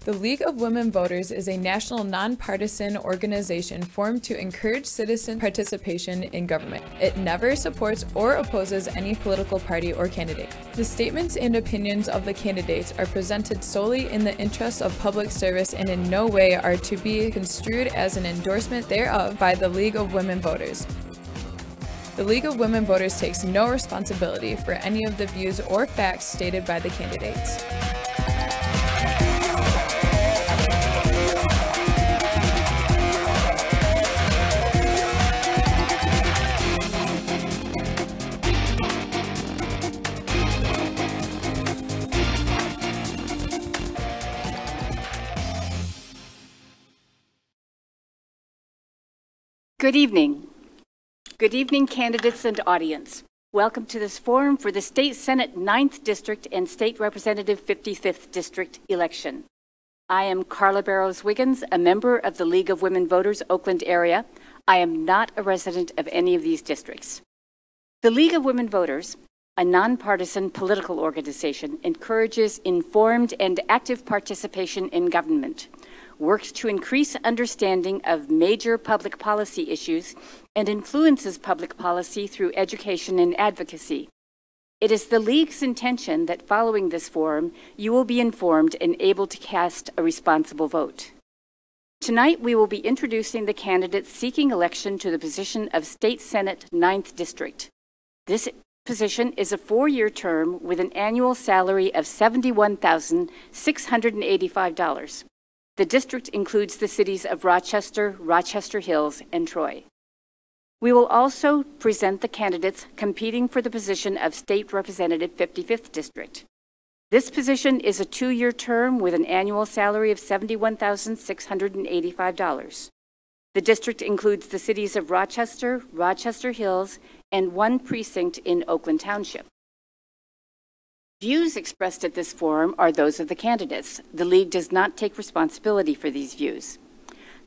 The League of Women Voters is a national nonpartisan organization formed to encourage citizen participation in government. It never supports or opposes any political party or candidate. The statements and opinions of the candidates are presented solely in the interest of public service and in no way are to be construed as an endorsement thereof by the League of Women Voters. The League of Women Voters takes no responsibility for any of the views or facts stated by the candidates. Good evening. Good evening, candidates and audience. Welcome to this forum for the State Senate 9th District and State Representative 55th District election. I am Carla Barrows Wiggins, a member of the League of Women Voters, Oakland area. I am not a resident of any of these districts. The League of Women Voters, a nonpartisan political organization, encourages informed and active participation in government works to increase understanding of major public policy issues and influences public policy through education and advocacy. It is the League's intention that following this forum, you will be informed and able to cast a responsible vote. Tonight, we will be introducing the candidates seeking election to the position of State Senate 9th District. This position is a four-year term with an annual salary of $71,685. The district includes the cities of Rochester, Rochester Hills, and Troy. We will also present the candidates competing for the position of State Representative 55th District. This position is a two-year term with an annual salary of $71,685. The district includes the cities of Rochester, Rochester Hills, and one precinct in Oakland Township. Views expressed at this forum are those of the candidates. The League does not take responsibility for these views.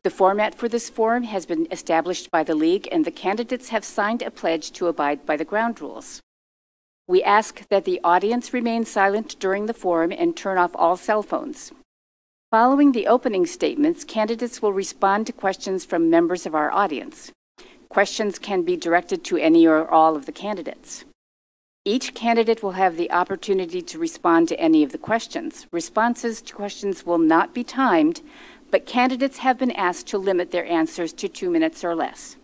The format for this forum has been established by the League, and the candidates have signed a pledge to abide by the ground rules. We ask that the audience remain silent during the forum and turn off all cell phones. Following the opening statements, candidates will respond to questions from members of our audience. Questions can be directed to any or all of the candidates. Each candidate will have the opportunity to respond to any of the questions. Responses to questions will not be timed, but candidates have been asked to limit their answers to two minutes or less.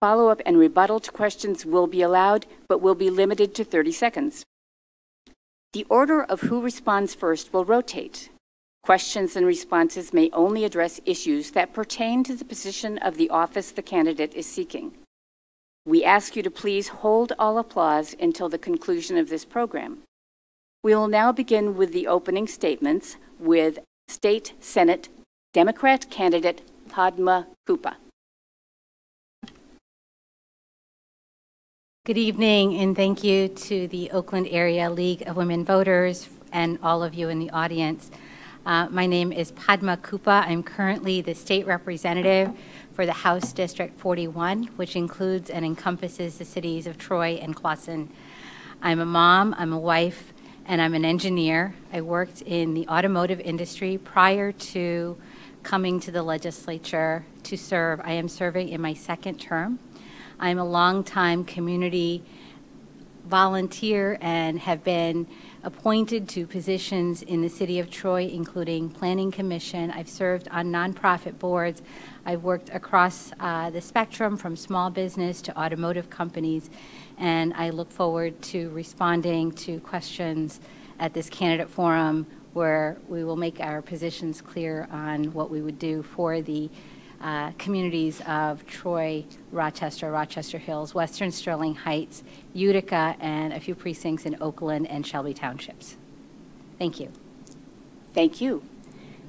Follow-up and rebuttal to questions will be allowed, but will be limited to 30 seconds. The order of who responds first will rotate. Questions and responses may only address issues that pertain to the position of the office the candidate is seeking. We ask you to please hold all applause until the conclusion of this program. We will now begin with the opening statements with State Senate Democrat candidate Padma Kuppa. Good evening, and thank you to the Oakland Area League of Women Voters and all of you in the audience. Uh, my name is Padma Kuppa. I'm currently the state representative for the House District 41, which includes and encompasses the cities of Troy and Clawson. I'm a mom, I'm a wife, and I'm an engineer. I worked in the automotive industry prior to coming to the legislature to serve. I am serving in my second term. I'm a longtime community volunteer and have been appointed to positions in the city of Troy, including Planning Commission. I've served on nonprofit boards. I've worked across uh, the spectrum from small business to automotive companies, and I look forward to responding to questions at this candidate forum where we will make our positions clear on what we would do for the uh, communities of Troy, Rochester, Rochester Hills, Western Sterling Heights, Utica, and a few precincts in Oakland and Shelby Townships. Thank you. Thank you.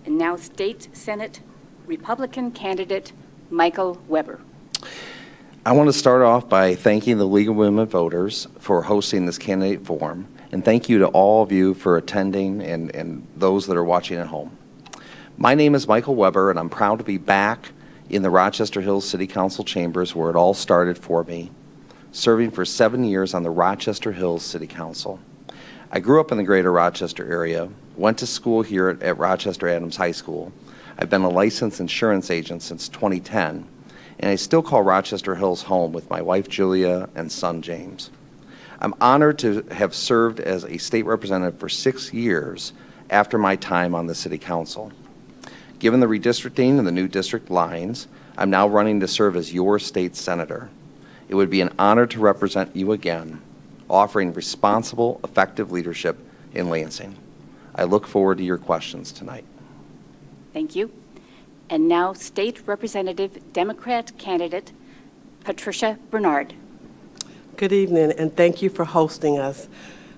And now State Senate Republican candidate Michael Webber. I want to start off by thanking the League of Women Voters for hosting this candidate forum, and thank you to all of you for attending and, and those that are watching at home. My name is Michael Webber, and I'm proud to be back in the Rochester Hills City Council chambers where it all started for me, serving for seven years on the Rochester Hills City Council. I grew up in the greater Rochester area, went to school here at, at Rochester Adams High School. I've been a licensed insurance agent since 2010, and I still call Rochester Hills home with my wife Julia and son James. I'm honored to have served as a state representative for six years after my time on the City Council. Given the redistricting and the new district lines, I'm now running to serve as your state senator. It would be an honor to represent you again, offering responsible, effective leadership in Lansing. I look forward to your questions tonight. Thank you. And now, State Representative Democrat candidate Patricia Bernard. Good evening, and thank you for hosting us.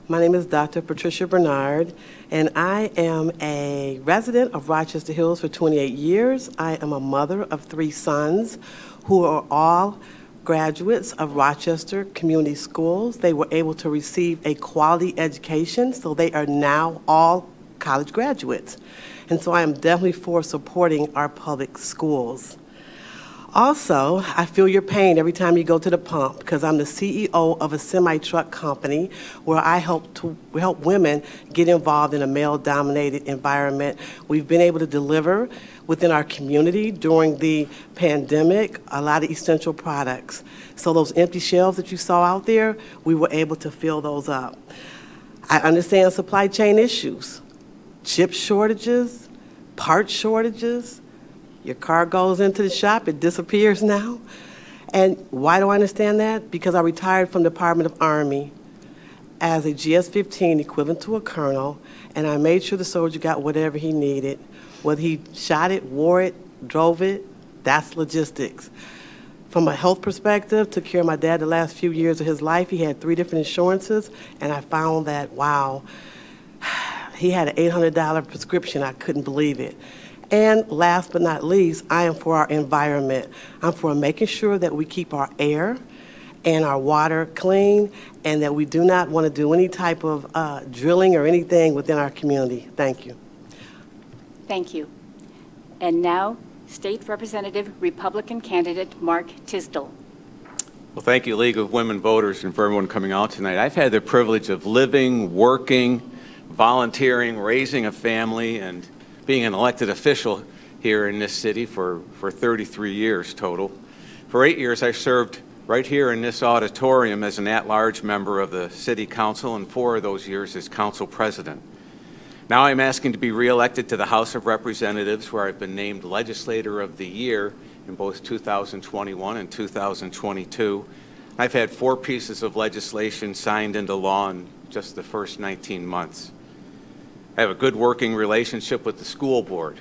My name is Dr. Patricia Bernard, and I am a resident of Rochester Hills for 28 years. I am a mother of three sons who are all graduates of Rochester Community Schools. They were able to receive a quality education, so they are now all college graduates. And so I am definitely for supporting our public schools. Also, I feel your pain every time you go to the pump because I'm the CEO of a semi truck company where I help to help women get involved in a male dominated environment. We've been able to deliver within our community during the pandemic a lot of essential products. So those empty shelves that you saw out there, we were able to fill those up. I understand supply chain issues, chip shortages, part shortages, your car goes into the shop, it disappears now. And why do I understand that? Because I retired from the Department of Army as a GS-15 equivalent to a colonel, and I made sure the soldier got whatever he needed. Whether he shot it, wore it, drove it, that's logistics. From a health perspective, took care of my dad the last few years of his life. He had three different insurances, and I found that, wow, he had an $800 prescription. I couldn't believe it. And last but not least, I am for our environment. I'm for making sure that we keep our air and our water clean and that we do not want to do any type of uh, drilling or anything within our community. Thank you. Thank you. And now, State Representative Republican candidate Mark Tisdel. Well, thank you, League of Women Voters, and for everyone coming out tonight. I've had the privilege of living, working, volunteering, raising a family, and being an elected official here in this city for, for 33 years total. For eight years, I served right here in this auditorium as an at-large member of the City Council, and four of those years as Council President. Now I'm asking to be reelected to the House of Representatives, where I've been named Legislator of the Year in both 2021 and 2022. I've had four pieces of legislation signed into law in just the first 19 months. I have a good working relationship with the school board,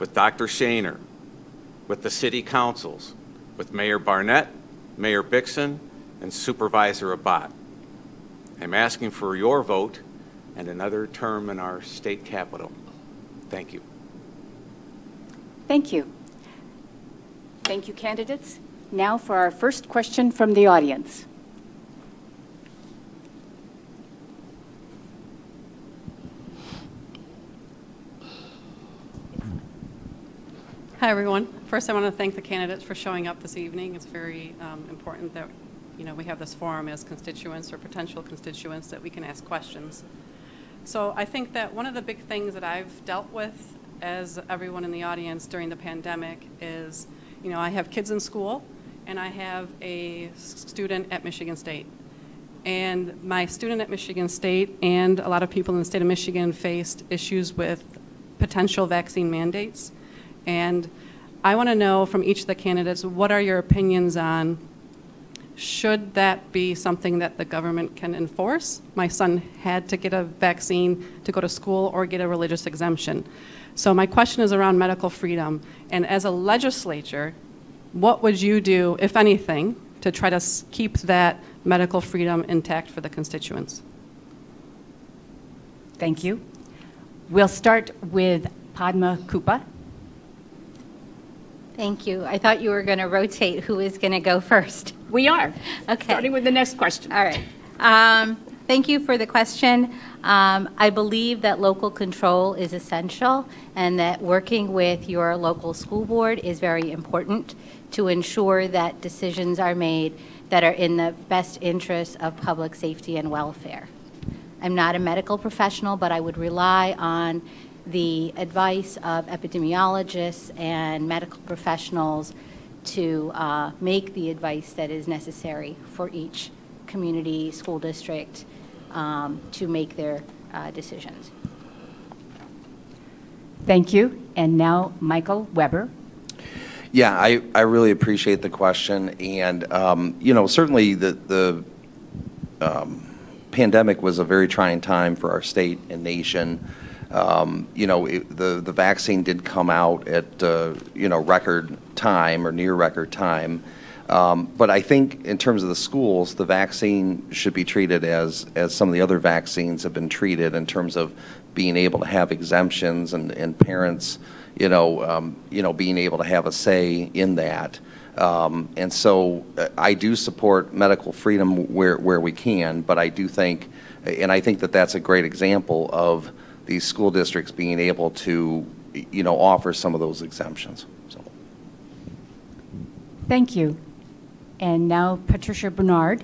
with Dr. Shaner, with the city councils, with Mayor Barnett, Mayor Bikson, and Supervisor Abbott. I'm asking for your vote and another term in our state capitol. Thank you. Thank you. Thank you, candidates. Now for our first question from the audience. Hi, everyone. First, I want to thank the candidates for showing up this evening. It's very um, important that you know we have this forum as constituents or potential constituents that we can ask questions. So I think that one of the big things that I've dealt with as everyone in the audience during the pandemic is, you know, I have kids in school and I have a student at Michigan State. And my student at Michigan State and a lot of people in the state of Michigan faced issues with potential vaccine mandates and I want to know from each of the candidates what are your opinions on should that be something that the government can enforce? My son had to get a vaccine to go to school or get a religious exemption. So my question is around medical freedom. And as a legislature, what would you do, if anything, to try to keep that medical freedom intact for the constituents? Thank you. We'll start with Padma Kuppa. Thank you. I thought you were going to rotate who is going to go first. We are. Okay. Starting with the next question. All right. Um, thank you for the question. Um, I believe that local control is essential and that working with your local school board is very important to ensure that decisions are made that are in the best interest of public safety and welfare. I'm not a medical professional, but I would rely on the advice of epidemiologists and medical professionals to uh, make the advice that is necessary for each community, school district um, to make their uh, decisions. Thank you. And now, Michael Webber. Yeah, I, I really appreciate the question. And, um, you know, certainly the, the um, pandemic was a very trying time for our state and nation. Um, you know, it, the, the vaccine did come out at, uh, you know, record time or near record time. Um, but I think in terms of the schools, the vaccine should be treated as, as some of the other vaccines have been treated in terms of being able to have exemptions and, and parents, you know, um, you know, being able to have a say in that. Um, and so uh, I do support medical freedom where, where we can, but I do think, and I think that that's a great example of these school districts being able to, you know, offer some of those exemptions. So. Thank you. And now Patricia Bernard.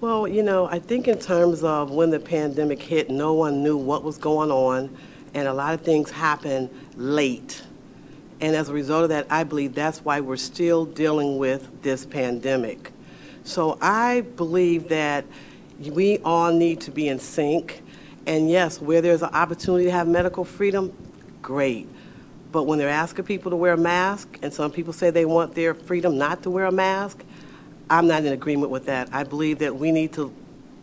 Well, you know, I think in terms of when the pandemic hit, no one knew what was going on, and a lot of things happened late. And as a result of that, I believe that's why we're still dealing with this pandemic. So I believe that we all need to be in sync. And yes, where there's an opportunity to have medical freedom, great. But when they're asking people to wear a mask, and some people say they want their freedom not to wear a mask, I'm not in agreement with that. I believe that we need to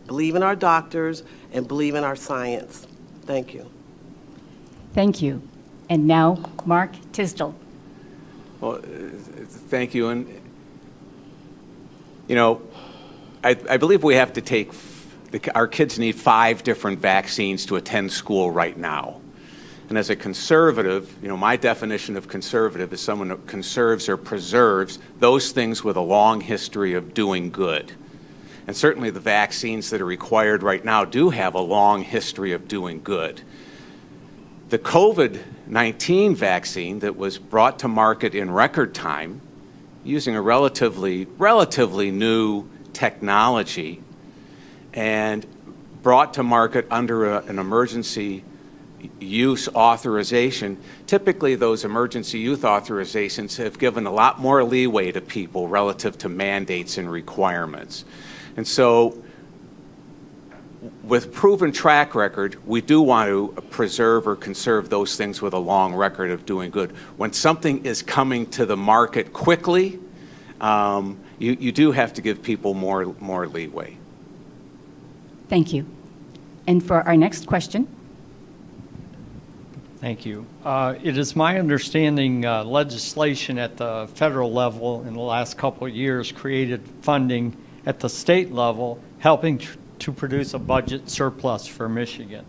believe in our doctors and believe in our science. Thank you. Thank you. And now, Mark Tisdel. Well, uh, thank you. And, you know, I, I believe we have to take, the, our kids need five different vaccines to attend school right now. And as a conservative, you know, my definition of conservative is someone who conserves or preserves those things with a long history of doing good. And certainly the vaccines that are required right now do have a long history of doing good. The COVID 19 vaccine that was brought to market in record time using a relatively, relatively new technology and brought to market under a, an emergency use authorization, typically those emergency use authorizations have given a lot more leeway to people relative to mandates and requirements. And so with proven track record, we do want to preserve or conserve those things with a long record of doing good. When something is coming to the market quickly, um, you, you do have to give people more, more leeway. Thank you. And for our next question, Thank you. Uh, it is my understanding uh, legislation at the federal level in the last couple of years created funding at the state level, helping tr- to produce a budget surplus for Michigan.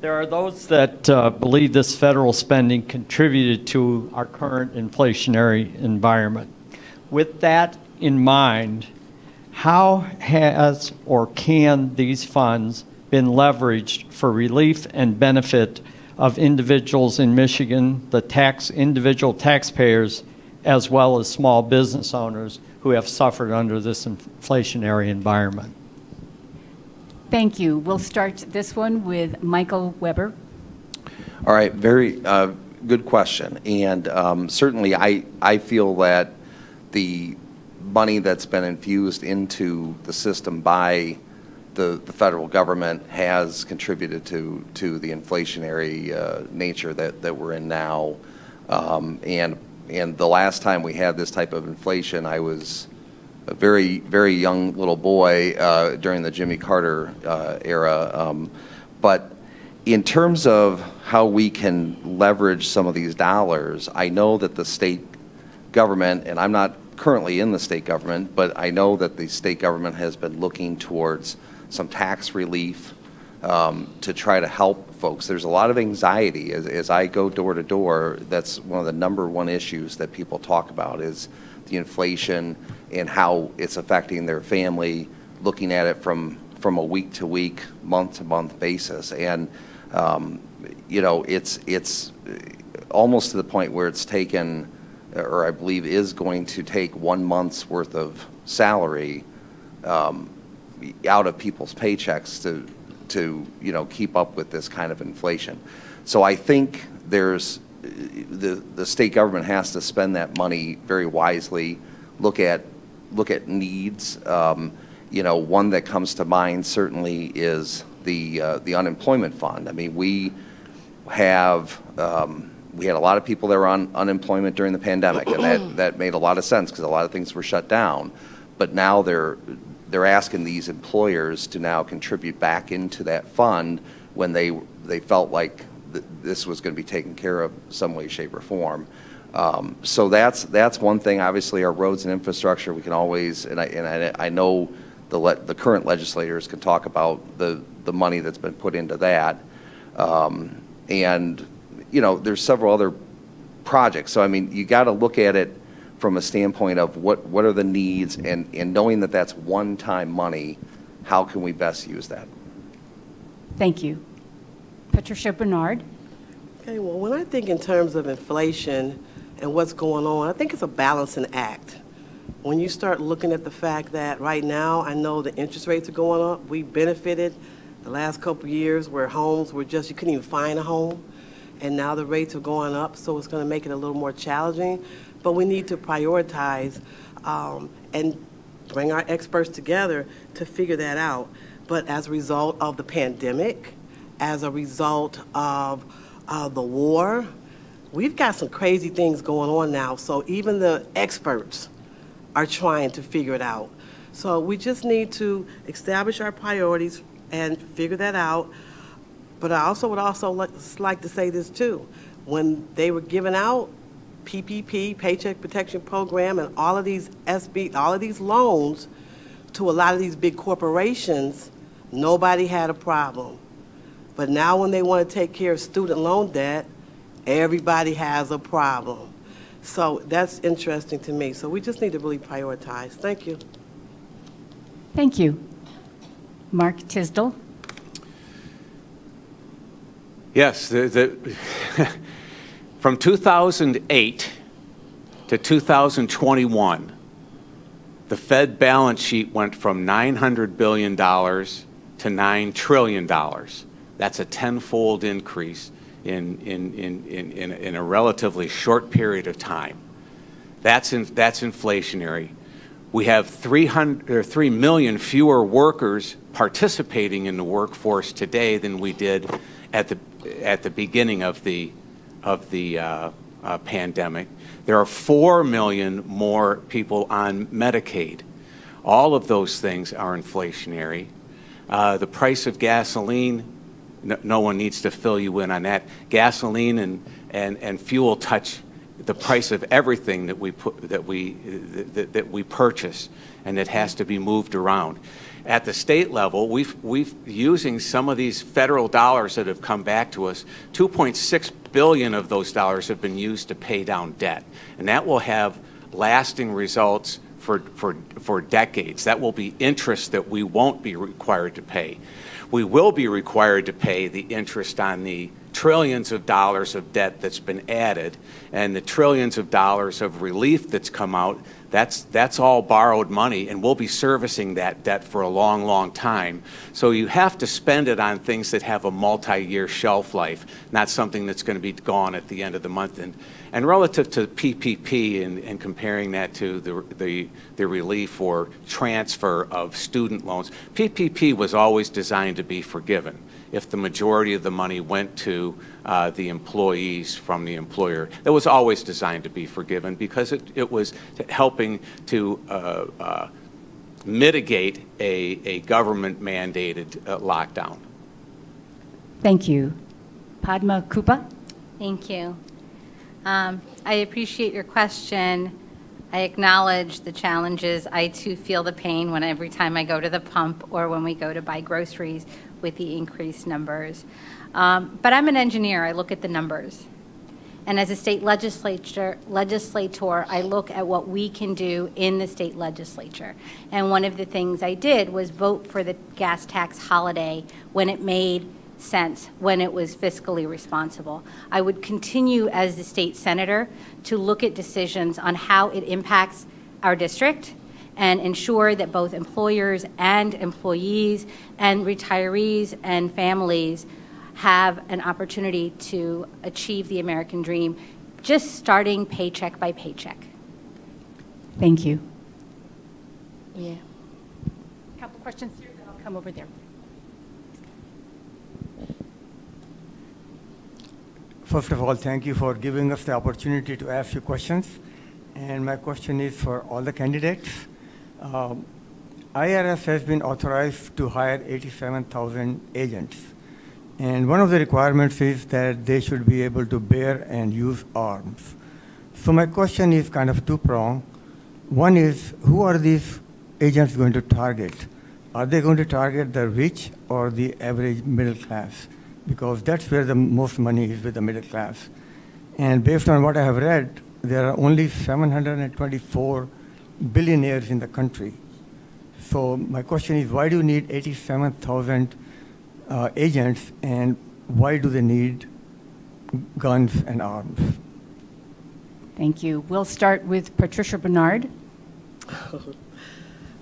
There are those that uh, believe this federal spending contributed to our current inflationary environment. With that in mind, how has or can these funds been leveraged for relief and benefit of individuals in Michigan, the tax individual taxpayers, as well as small business owners who have suffered under this inflationary environment. Thank you. We'll start this one with Michael Webber. All right, very uh, good question. And um, certainly, I, I feel that the money that's been infused into the system by the, the federal government has contributed to, to the inflationary uh, nature that, that we're in now. Um, and, and the last time we had this type of inflation, I was a very, very young little boy uh, during the Jimmy Carter uh, era. Um, but in terms of how we can leverage some of these dollars, I know that the state government, and I'm not currently in the state government, but I know that the state government has been looking towards some tax relief um, to try to help folks. There's a lot of anxiety as, as I go door to door. That's one of the number one issues that people talk about is the inflation and how it's affecting their family, looking at it from from a week to week, month to month basis. And um, you know, it's it's almost to the point where it's taken, or I believe is going to take one month's worth of salary um, out of people's paychecks to to, you know, keep up with this kind of inflation. So I think there's, the, the state government has to spend that money very wisely, look at, look at needs. Um, You know, one that comes to mind certainly is the, uh, the unemployment fund. I mean, we have, um, we had a lot of people that were on unemployment during the pandemic, and that, that made a lot of sense because a lot of things were shut down. But now they're, they're asking these employers to now contribute back into that fund when they, they felt like th- this was going to be taken care of some way, shape, or form. Um, So that's, that's one thing. Obviously, our roads and infrastructure, we can always, and I, and I, I know the, le- the current legislators can talk about the, the money that's been put into that. Um, And, you know, there's several other projects. So, I mean, you got to look at it from a standpoint of what, what are the needs, and, and knowing that that's one-time money, how can we best use that? Thank you. Patricia Bernard? Okay, well, when I think in terms of inflation and what's going on, I think it's a balancing act. When you start looking at the fact that right now, I know the interest rates are going up, we benefited the last couple of years where homes were just, you couldn't even find a home, and now the rates are going up, so it's going to make it a little more challenging. But we need to prioritize um, and bring our experts together to figure that out. But as a result of the pandemic, as a result of uh, the war, we've got some crazy things going on now. So even the experts are trying to figure it out. So we just need to establish our priorities and figure that out. But I also would also like, to say this too. When they were giving out PPP, Paycheck Protection Program, and all of these SB, all of these loans to a lot of these big corporations, nobody had a problem. But now when they want to take care of student loan debt, everybody has a problem. So that's interesting to me. So we just need to really prioritize. Thank you. Thank you. Mark Tisdel? Yes, the, the, from 2008 to 2021, the Fed balance sheet went from $900 billion to $9 trillion. That's a tenfold increase in, in, in, in, in, a relatively short period of time. That's, that's inflationary. We have 300, or 3 million fewer workers participating in the workforce today than we did at the, at the beginning of the, of the uh, uh, pandemic. There are 4 million more people on Medicaid. All of those things are inflationary. Uh, the price of gasoline, no, no one needs to fill you in on that. Gasoline and, and, and fuel touch the price of everything that we put that we that, that we purchase and it has to be moved around at the state level we've we've using some of these federal dollars that have come back to us 2.6 billion of those dollars have been used to pay down debt. And that will have lasting results for for for decades. That will be interest that we won't be required to pay. We will be required to pay the interest on the trillions of dollars of debt that's been added and the trillions of dollars of relief that's come out, that's, that's all borrowed money, and we'll be servicing that debt for a long, long time. So you have to spend it on things that have a multi-year shelf life, not something that's going to be gone at the end of the month. And, and relative to PPP and, and comparing that to the, the, the relief or transfer of student loans, PPP was always designed to be forgiven if the majority of the money went to uh, the employees from the employer. That was always designed to be forgiven because it, it was helping to uh, uh, mitigate a, a government mandated uh, lockdown. Thank you. Padma Kuppa? Thank you. Um, I appreciate your question. I acknowledge the challenges. I too feel the pain when every time I go to the pump or when we go to buy groceries with the increased numbers. Um, but I'm an engineer. I look at the numbers. And as a state legislature, legislator, I look at what we can do in the state legislature. And one of the things I did was vote for the gas tax holiday when it made sense, when it was fiscally responsible. I would continue as the state senator to look at decisions on how it impacts our district and ensure that both employers and employees and retirees and families have an opportunity to achieve the American dream, just starting paycheck by paycheck. Thank you. Yeah. A couple questions here, then I'll come over there. First of all, thank you for giving us the opportunity to ask you questions. And my question is for all the candidates. Um, IRS has been authorized to hire 87,000 agents. And one of the requirements is that they should be able to bear and use arms. So my question is kind of two-pronged. One is, who are these agents going to target? Are they going to target the rich or the average middle class? Because that's where the most money is with the middle class. And based on what I have read, there are only 724 billionaires in the country. So my question is, why do you need 87,000 uh, agents, and why do they need guns and arms? Thank you. We'll start with Patricia Bernard.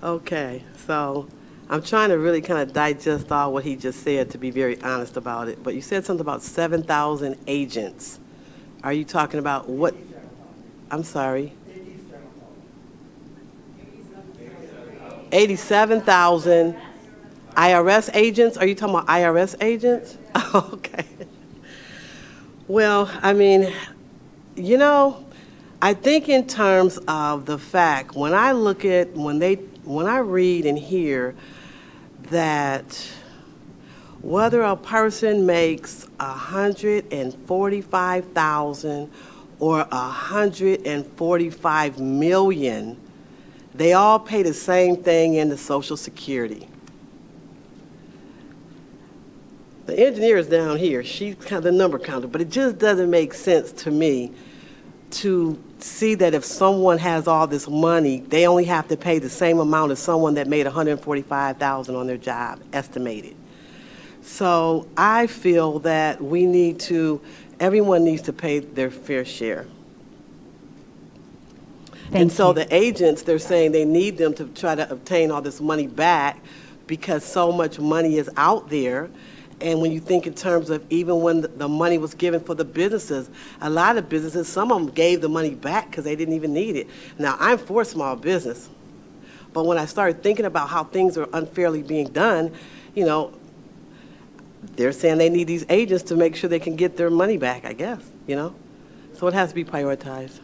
Okay, so I'm trying to really kind of digest all what he just said to be very honest about it. But you said something about 7,000 agents. Are you talking about what? I'm sorry. 87,000 IRS agents? Are you talking about IRS agents? okay. Well, I mean, you know, I think in terms of the fact when I look at when they when I read and hear that whether a person makes a hundred and forty-five thousand or a hundred and forty-five million, they all pay the same thing in the Social Security. The engineer is down here. She's kind of the number counter, but it just doesn't make sense to me to see that if someone has all this money, they only have to pay the same amount as someone that made 145,000 on their job, estimated. So I feel that we need to, everyone needs to pay their fair share. Thank and so you. the agents, they're saying they need them to try to obtain all this money back because so much money is out there. And when you think in terms of even when the- the money was given for the businesses, a lot of businesses, some of them gave the money back because they didn't even need it. Now, I'm for small business. But when I started thinking about how things are unfairly being done, you know, they're saying they need these agents to make sure they can get their money back, I guess, you know? So it has to be prioritized.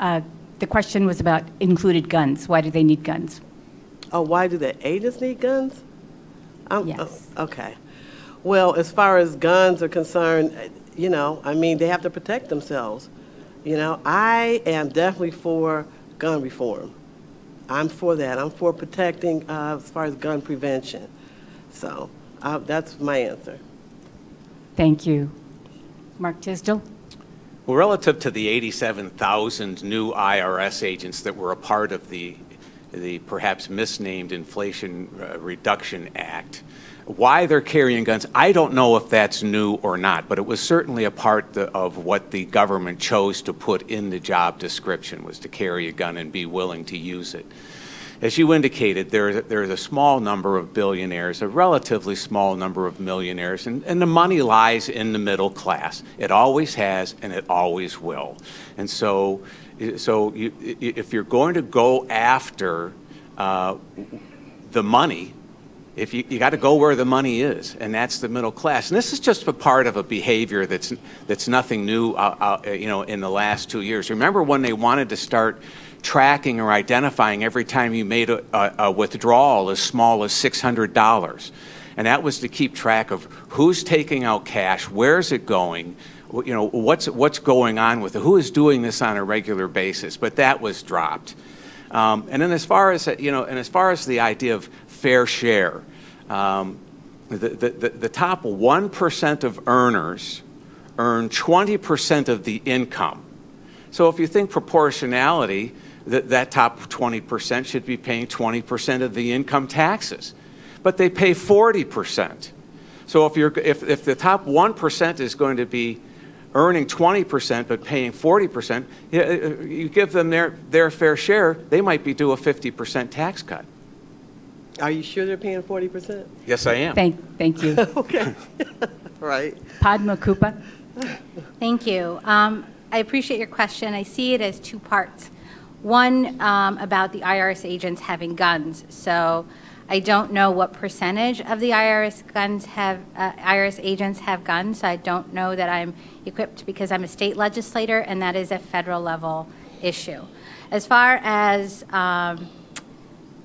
Uh, The question was about included guns. Why do they need guns? Oh, why do the agents need guns? Um, Yes. oh, Okay. Well, as far as guns are concerned, uh, you know, I mean, they have to protect themselves. You know, I am definitely for gun reform. I'm for that. I'm for protecting uh, as far as gun prevention. So uh, that's my answer. Thank you. Mark Tisdel? Well, relative to the 87,000 new IRS agents that were a part of the, the perhaps misnamed Inflation uh, Reduction Act, why they're carrying guns, I don't know if that's new or not, but it was certainly a part the- of what the government chose to put in the job description, was to carry a gun and be willing to use it. As you indicated, there is, there is a small number of billionaires, a relatively small number of millionaires, and, and the money lies in the middle class. It always has, and it always will. And so, so you, if you're going to go after uh, the money, if you, you got to go where the money is, and that's the middle class. And this is just a part of a behavior that's that's nothing new, uh, uh, you know, in the last two years. Remember when they wanted to start tracking or identifying every time you made a, a, a withdrawal as small as six hundred dollars, and that was to keep track of who's taking out cash, where's it going, you know, what's what's going on with it, who is doing this on a regular basis. But that was dropped. Um, and then as far as, you know, and as far as the idea of fair share, um, the, the, the, the top 1% of earners earn 20% of the income. So if you think proportionality, that, that top 20% should be paying 20% of the income taxes. But they pay 40%. So if, you're, if, if the top 1% is going to be earning 20% but paying 40%, you, uh, give them their, their fair share, they might be due a 50% tax cut. Are you sure they're paying 40%? Yes, I am. Thank, thank you. Okay. Right. Padma Kuppa. Thank you. Um, I appreciate your question. I see it as two parts. One um, about the IRS agents having guns. So I don't know what percentage of the IRS guns have uh, IRS agents have guns. So I don't know that I'm equipped because I'm a state legislator, and that is a federal level issue. As far as um,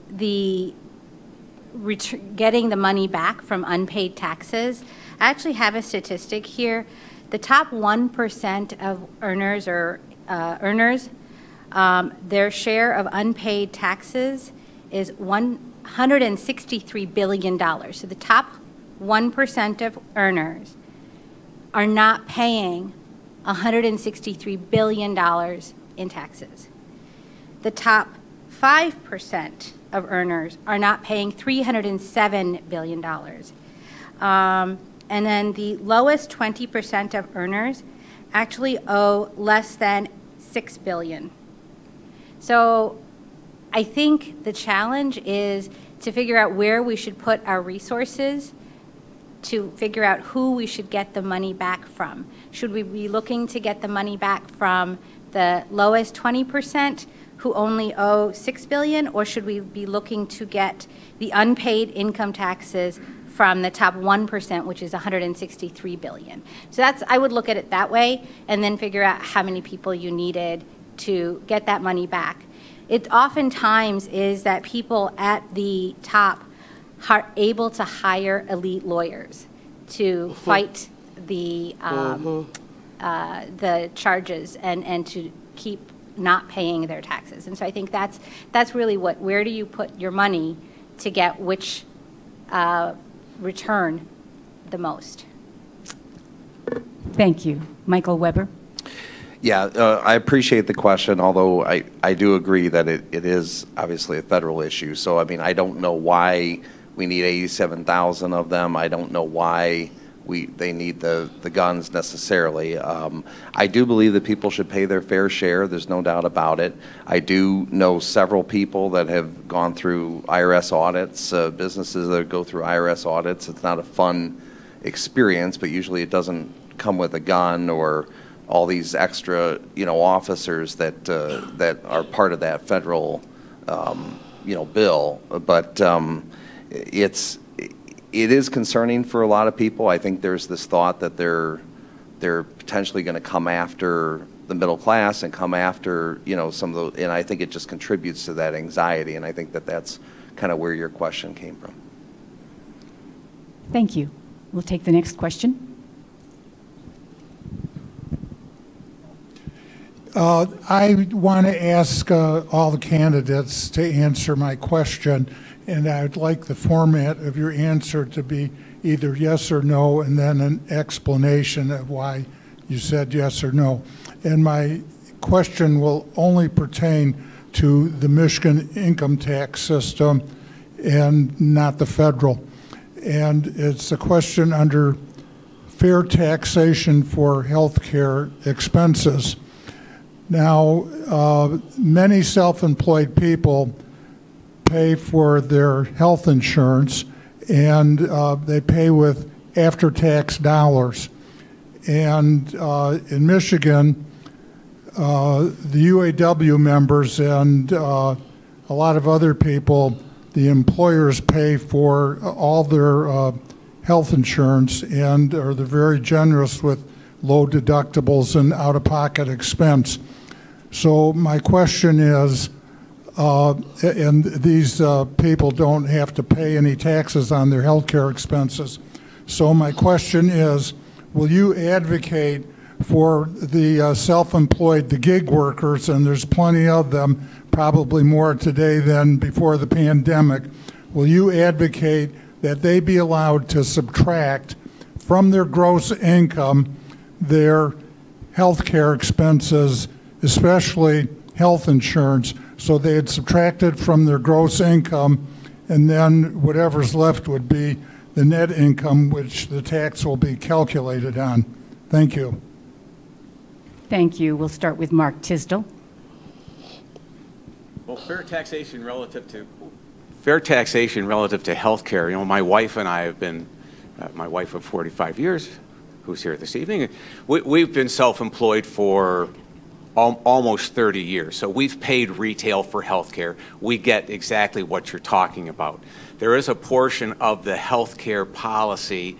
the getting the money back from unpaid taxes, I actually have a statistic here. The top 1% of earners or uh, earners, um, their share of unpaid taxes is $163 billion. So the top 1% of earners are not paying $163 billion in taxes. The top 5% of earners are not paying $307 billion. Um, and then the lowest 20% of earners actually owe less than 6 billion. So I think the challenge is to figure out where we should put our resources to figure out who we should get the money back from. Should we be looking to get the money back from the lowest 20% who only owe 6 billion or should we be looking to get the unpaid income taxes from the top 1% which is 163 billion. So that's I would look at it that way and then figure out how many people you needed to get that money back. It oftentimes is that people at the top are able to hire elite lawyers to fight the um, uh, the charges and and to keep not paying their taxes. And so I think that's that's really what where do you put your money to get which uh, return the most. Thank you. Michael Webber. Yeah, uh, I appreciate the question, although I, I do agree that it, it is obviously a federal issue. So, I mean, I don't know why we need 87,000 of them. I don't know why we, they need the, the guns necessarily. Um, I do believe that people should pay their fair share. There's no doubt about it. I do know several people that have gone through IRS audits, uh, businesses that go through IRS audits. It's not a fun experience, but usually it doesn't come with a gun or all these extra, you know, officers that uh, that are part of that federal, um, you know, bill. But um, it's it is concerning for a lot of people. I think there's this thought that they're they're potentially going to come after the middle class and come after you know some of the, and I think it just contributes to that anxiety. And I think that that's kind of where your question came from. Thank you. We'll take the next question. Uh, I want to ask uh, all the candidates to answer my question, and I'd like the format of your answer to be either yes or no, and then an explanation of why you said yes or no. And my question will only pertain to the Michigan income tax system and not the federal. And it's a question under fair taxation for health care expenses. Now, uh, many self employed people pay for their health insurance and uh, they pay with after tax dollars. And uh, in Michigan, uh, the UAW members and uh, a lot of other people, the employers pay for all their uh, health insurance and are they're very generous with low deductibles and out of pocket expense. So my question is, uh, and these uh, people don't have to pay any taxes on their health care expenses. So my question is, will you advocate for the uh, self-employed, the gig workers, and there's plenty of them, probably more today than before the pandemic. Will you advocate that they be allowed to subtract from their gross income their health care expenses especially health insurance, so they had subtracted from their gross income, and then whatever's left would be the net income, which the tax will be calculated on. Thank you. Thank you. We'll start with Mark Tisdel. Well, fair taxation relative to fair taxation relative to health care. You know, my wife and I have been, uh, my wife of 45 years, who's here this evening, we, we've been self-employed for al- almost 30 years. So we've paid retail for health care. We get exactly what you're talking about. There is a portion of the health care policy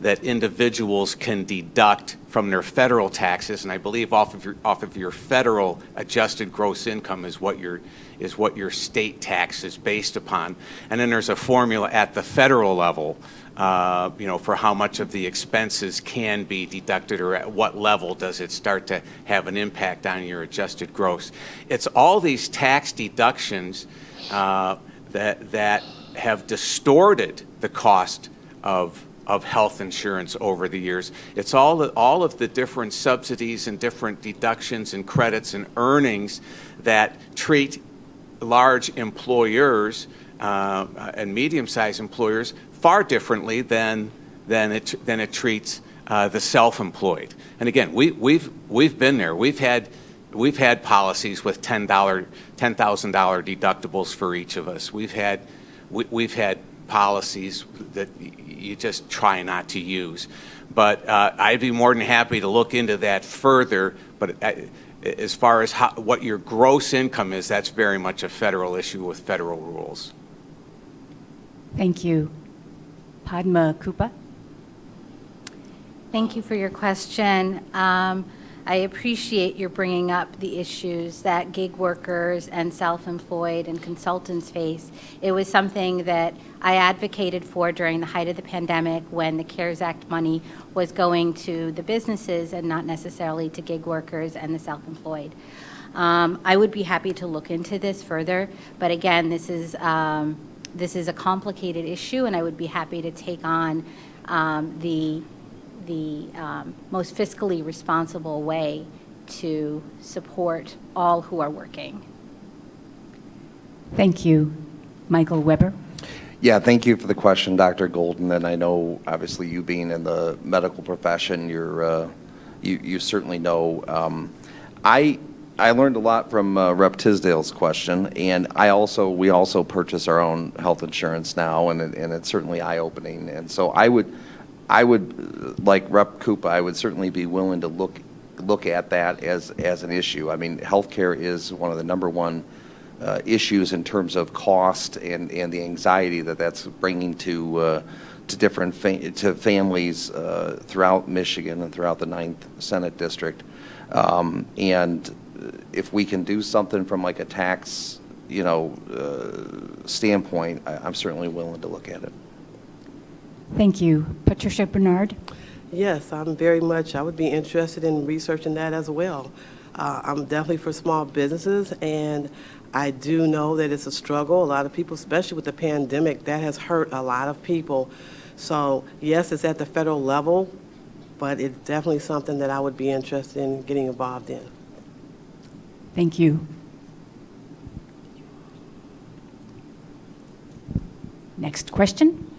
that individuals can deduct from their federal taxes, and I believe off of your off of your federal adjusted gross income is what your is what your state tax is based upon. And then there's a formula at the federal level, uh, you know, for how much of the expenses can be deducted or at what level does it start to have an impact on your adjusted gross. It's all these tax deductions uh, that that have distorted the cost of of health insurance over the years. It's all, all of the different subsidies and different deductions and credits and earnings that treat large employers uh, and medium-sized employers far differently than, than, it, than it treats uh, the self-employed. And again, we, we've, we've been there. We've had, we've had policies with $10, $10,000 deductibles for each of us. We've had, we, we've had policies that you just try not to use. But uh, I'd be more than happy to look into that further. But uh, as far as how, what your gross income is, that's very much a federal issue with federal rules. Thank you. Padma Kuppa. Thank you for your question. Um, I appreciate your bringing up the issues that gig workers and self employed and consultants face. It was something that I advocated for during the height of the pandemic when the CARES Act money was going to the businesses and not necessarily to gig workers and the self employed. Um, I would be happy to look into this further, but again, this is, um, this is a complicated issue, and I would be happy to take on um, the the um, most fiscally responsible way to support all who are working. Thank you. Michael Webber. Yeah, thank you for the question, Dr. Golden. And I know, obviously, you being in the medical profession, you're, uh, you, you certainly know. Um, I, I learned a lot from uh, Rep. Tisdel's question, and I also, we also purchase our own health insurance now, and, it, and it's certainly eye-opening. And so I would, I would, like Rep. Kuppa, I would certainly be willing to look look at that as as an issue. I mean, healthcare is one of the number one uh, issues in terms of cost and and the anxiety that that's bringing to. Uh, to different fa- to families uh, throughout Michigan and throughout the Ninth Senate District, um, and if we can do something from like a tax, you know, uh, standpoint, I, I'm certainly willing to look at it. Thank you. Patricia Bernard? Yes, I'm very much, I would be interested in researching that as well. Uh, I'm definitely for small businesses, and I do know that it's a struggle. A lot of people, especially with the pandemic, that has hurt a lot of people. So, yes, it's at the federal level, but it's definitely something that I would be interested in getting involved in. Thank you. Next question.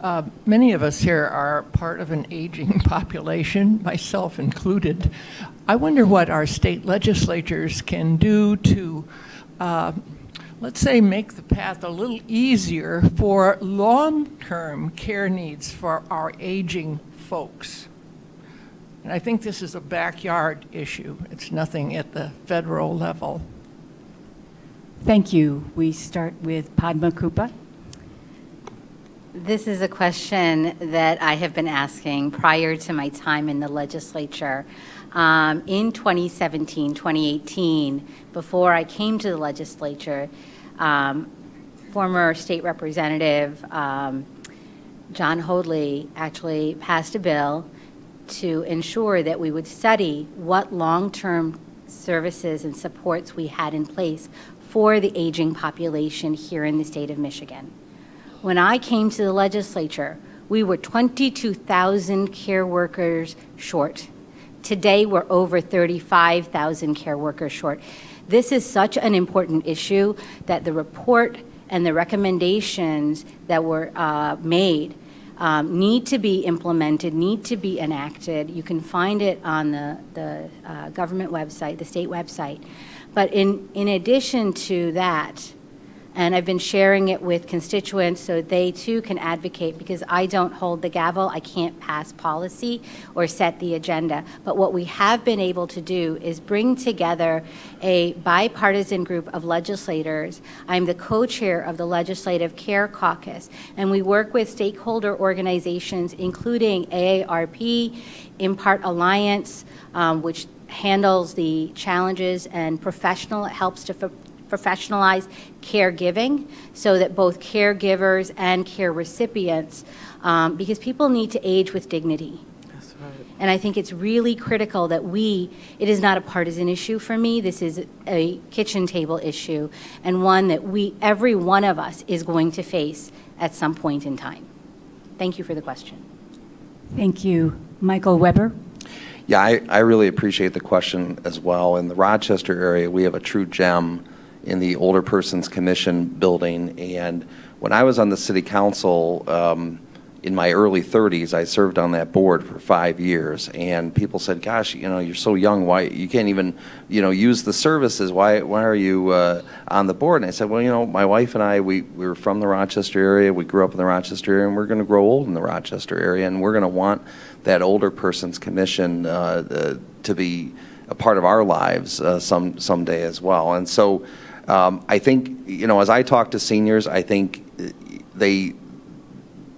Uh, many of us here are part of an aging population, myself included. I wonder what our state legislatures can do to, uh, let's say, make the path a little easier for long term care needs for our aging folks. And I think this is a backyard issue, it's nothing at the federal level. Thank you. We start with Padma Kuppa. This is a question that I have been asking prior to my time in the legislature. Um, in 2017, 2018, before I came to the legislature, um, former state representative um, Jon Hoadley actually passed a bill to ensure that we would study what long term services and supports we had in place for the aging population here in the state of Michigan. When I came to the legislature, we were 22,000 care workers short. Today, we're over 35,000 care workers short. This is such an important issue that the report and the recommendations that were uh, made um, need to be implemented, need to be enacted. You can find it on the, the uh, government website, the state website. But in, in addition to that, and I've been sharing it with constituents so they too can advocate because I don't hold the gavel. I can't pass policy or set the agenda. But what we have been able to do is bring together a bipartisan group of legislators. I'm the co chair of the Legislative Care Caucus, and we work with stakeholder organizations, including AARP, Impart Alliance, um, which handles the challenges and professional it helps to professionalize caregiving so that both caregivers and care recipients, um, because people need to age with dignity. That's right. And I think it's really critical that we, it is not a partisan issue for me. This is a kitchen table issue and one that we, every one of us, is going to face at some point in time. Thank you for the question. Thank you. Michael Webber. Yeah, I, I really appreciate the question as well. In the Rochester area, we have a true gem in the Older Persons Commission building. And when I was on the city council um, in my early 30s, I served on that board for five years. And people said, "Gosh, you know, you're so young. Why you can't even, you know, use the services? Why why are you uh, on the board?" And I said, "Well, you know, my wife and I, we we were from the Rochester area. We grew up in the Rochester area, and we're going to grow old in the Rochester area, and we're going to want that Older Persons Commission uh, uh, to be." a part of our lives uh, some someday as well. And so um, I think, you know, as I talk to seniors, I think they,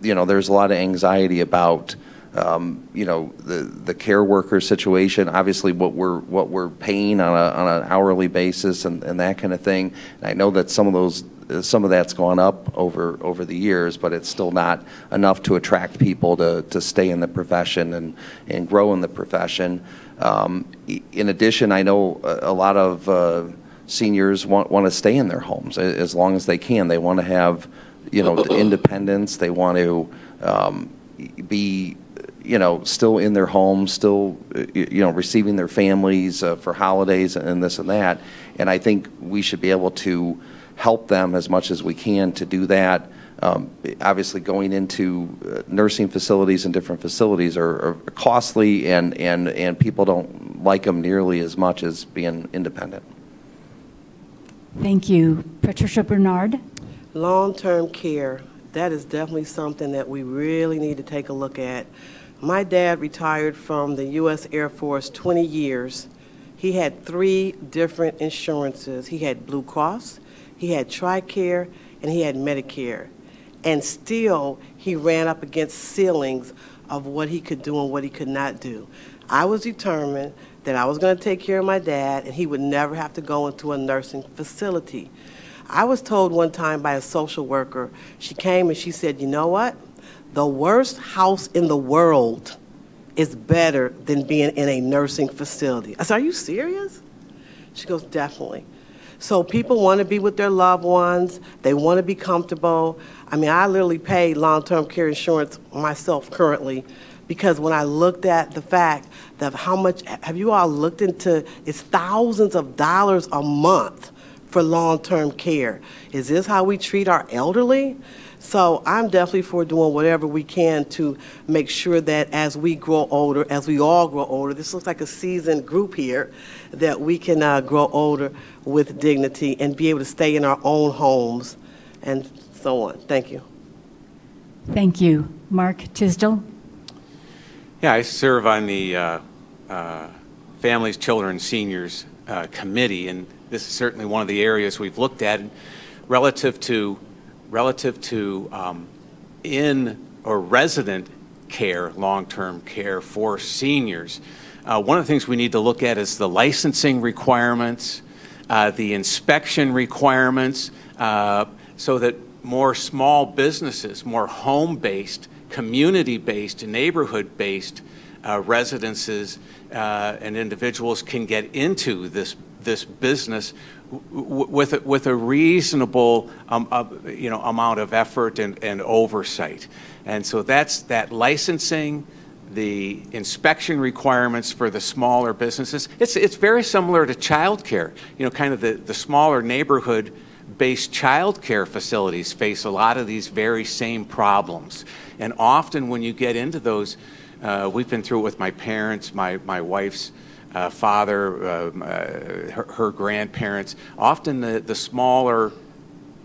you know, there's a lot of anxiety about, um, you know, the, the care worker situation, obviously what we're, what we're paying on, a, on an hourly basis and, and that kind of thing. And I know that some of those some of that's gone up over over the years, but it's still not enough to attract people to, to stay in the profession and, and grow in the profession. Um, in addition, I know a, a lot of uh, seniors want, want to stay in their homes as long as they can. They want to have, you know, independence. They want to um, be, you know, still in their homes, still, you know, receiving their families uh, for holidays and this and that. And I think we should be able to help them as much as we can to do that. Um, obviously, going into uh, nursing facilities and different facilities are, are, costly, and, and, and people don't like them nearly as much as being independent. Thank you. Patricia Bernard. Long term care, that is definitely something that we really need to take a look at. My dad retired from the U.S. Air Force 20 years. He had three different insurances. He had Blue Cross, he had TRICARE, and he had Medicare. And still, he ran up against ceilings of what he could do and what he could not do. I was determined that I was going to take care of my dad and he would never have to go into a nursing facility. I was told one time by a social worker, she came and she said, You know what? The worst house in the world is better than being in a nursing facility. I said, Are you serious? She goes, Definitely. So people want to be with their loved ones. They want to be comfortable. I mean, I literally pay long-term care insurance myself currently because when I looked at the fact that how much, have you all looked into, it's thousands of dollars a month for long-term care. Is this how we treat our elderly? So I'm definitely for doing whatever we can to make sure that as we grow older, as we all grow older, this looks like a seasoned group here, that we can uh, grow older with dignity and be able to stay in our own homes and so on. Thank you. Thank you. Mark Tisdel. Yeah, I serve on the uh, uh, Families, Children, Seniors uh, Committee, and this is certainly one of the areas we've looked at relative to relative to um, in or resident care, long-term care for seniors. Uh, one of the things we need to look at is the licensing requirements, uh, the inspection requirements, uh, so that more small businesses, more home-based community-based, neighborhood-based uh, residences uh, and individuals can get into this this business with a, with a reasonable um, uh, you know amount of effort and, and oversight, and so that's that licensing, the inspection requirements for the smaller businesses. It's it's very similar to childcare. You know, kind of the the smaller neighborhood based childcare facilities face a lot of these very same problems. And often when you get into those, uh, we've been through it with my parents, my, my wife's uh, father, uh, uh her, her, grandparents. Often the, the smaller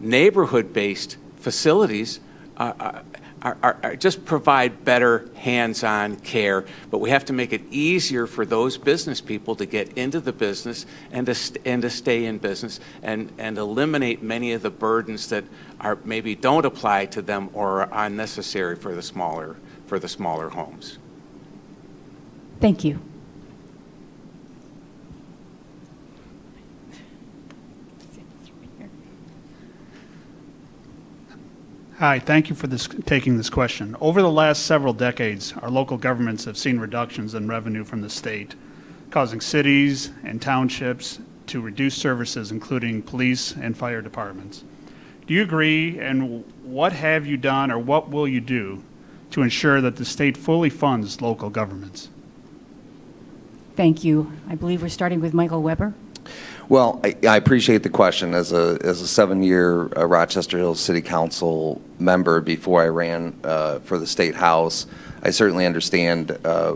neighborhood based facilities uh, uh, are, are, are just provide better hands-on care, but we have to make it easier for those business people to get into the business and to, st- and to stay in business and, and eliminate many of the burdens that are maybe don't apply to them or are unnecessary for the smaller for the smaller homes. Thank you. Hi, thank you for this, taking this question. Over the last several decades, our local governments have seen reductions in revenue from the state, causing cities and townships to reduce services, including police and fire departments. Do you agree, and what have you done or what will you do to ensure that the state fully funds local governments? Thank you. I believe we're starting with Michael Webber. Well, I, I, appreciate the question. As a as a seven-year uh, Rochester Hills City Council member before I ran uh, for the state house, I certainly understand uh,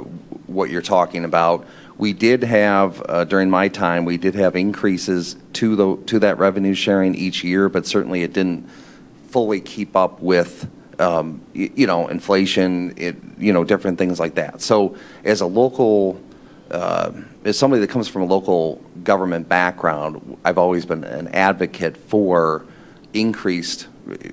what you're talking about. We did have uh, during my time, we did have increases to the to that revenue sharing each year, but certainly it didn't fully keep up with. Um, you know, inflation, it, you know, different things like that. So, as a local uh, as somebody that comes from a local government background, I've always been an advocate for increased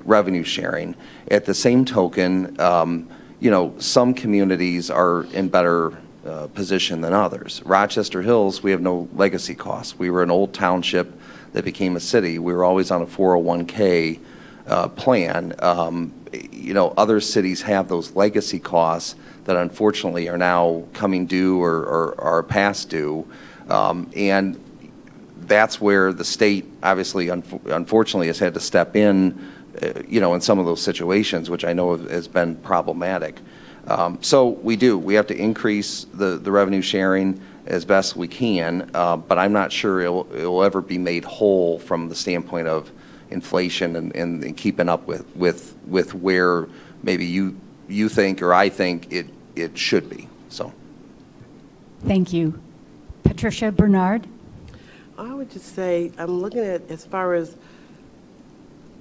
revenue sharing. At the same token, um, you know, some communities are in better uh, position than others. Rochester Hills, we have no legacy costs. We were an old township that became a city. We were always on a 401k uh, plan. Um, you know, other cities have those legacy costs that unfortunately are now coming due or, or are past due. Um, and that's where the state obviously un unfortunately has had to step in, uh, you know, in some of those situations, which I know has been problematic. Um, so we do. We have to increase the, the revenue sharing as best we can, uh, but I'm not sure it'll, it'll ever be made whole from the standpoint of inflation and, and, and keeping up with, with, with where maybe you you think or I think it it should be. So. Thank you. Patricia Bernard. I would just say I'm looking at as far as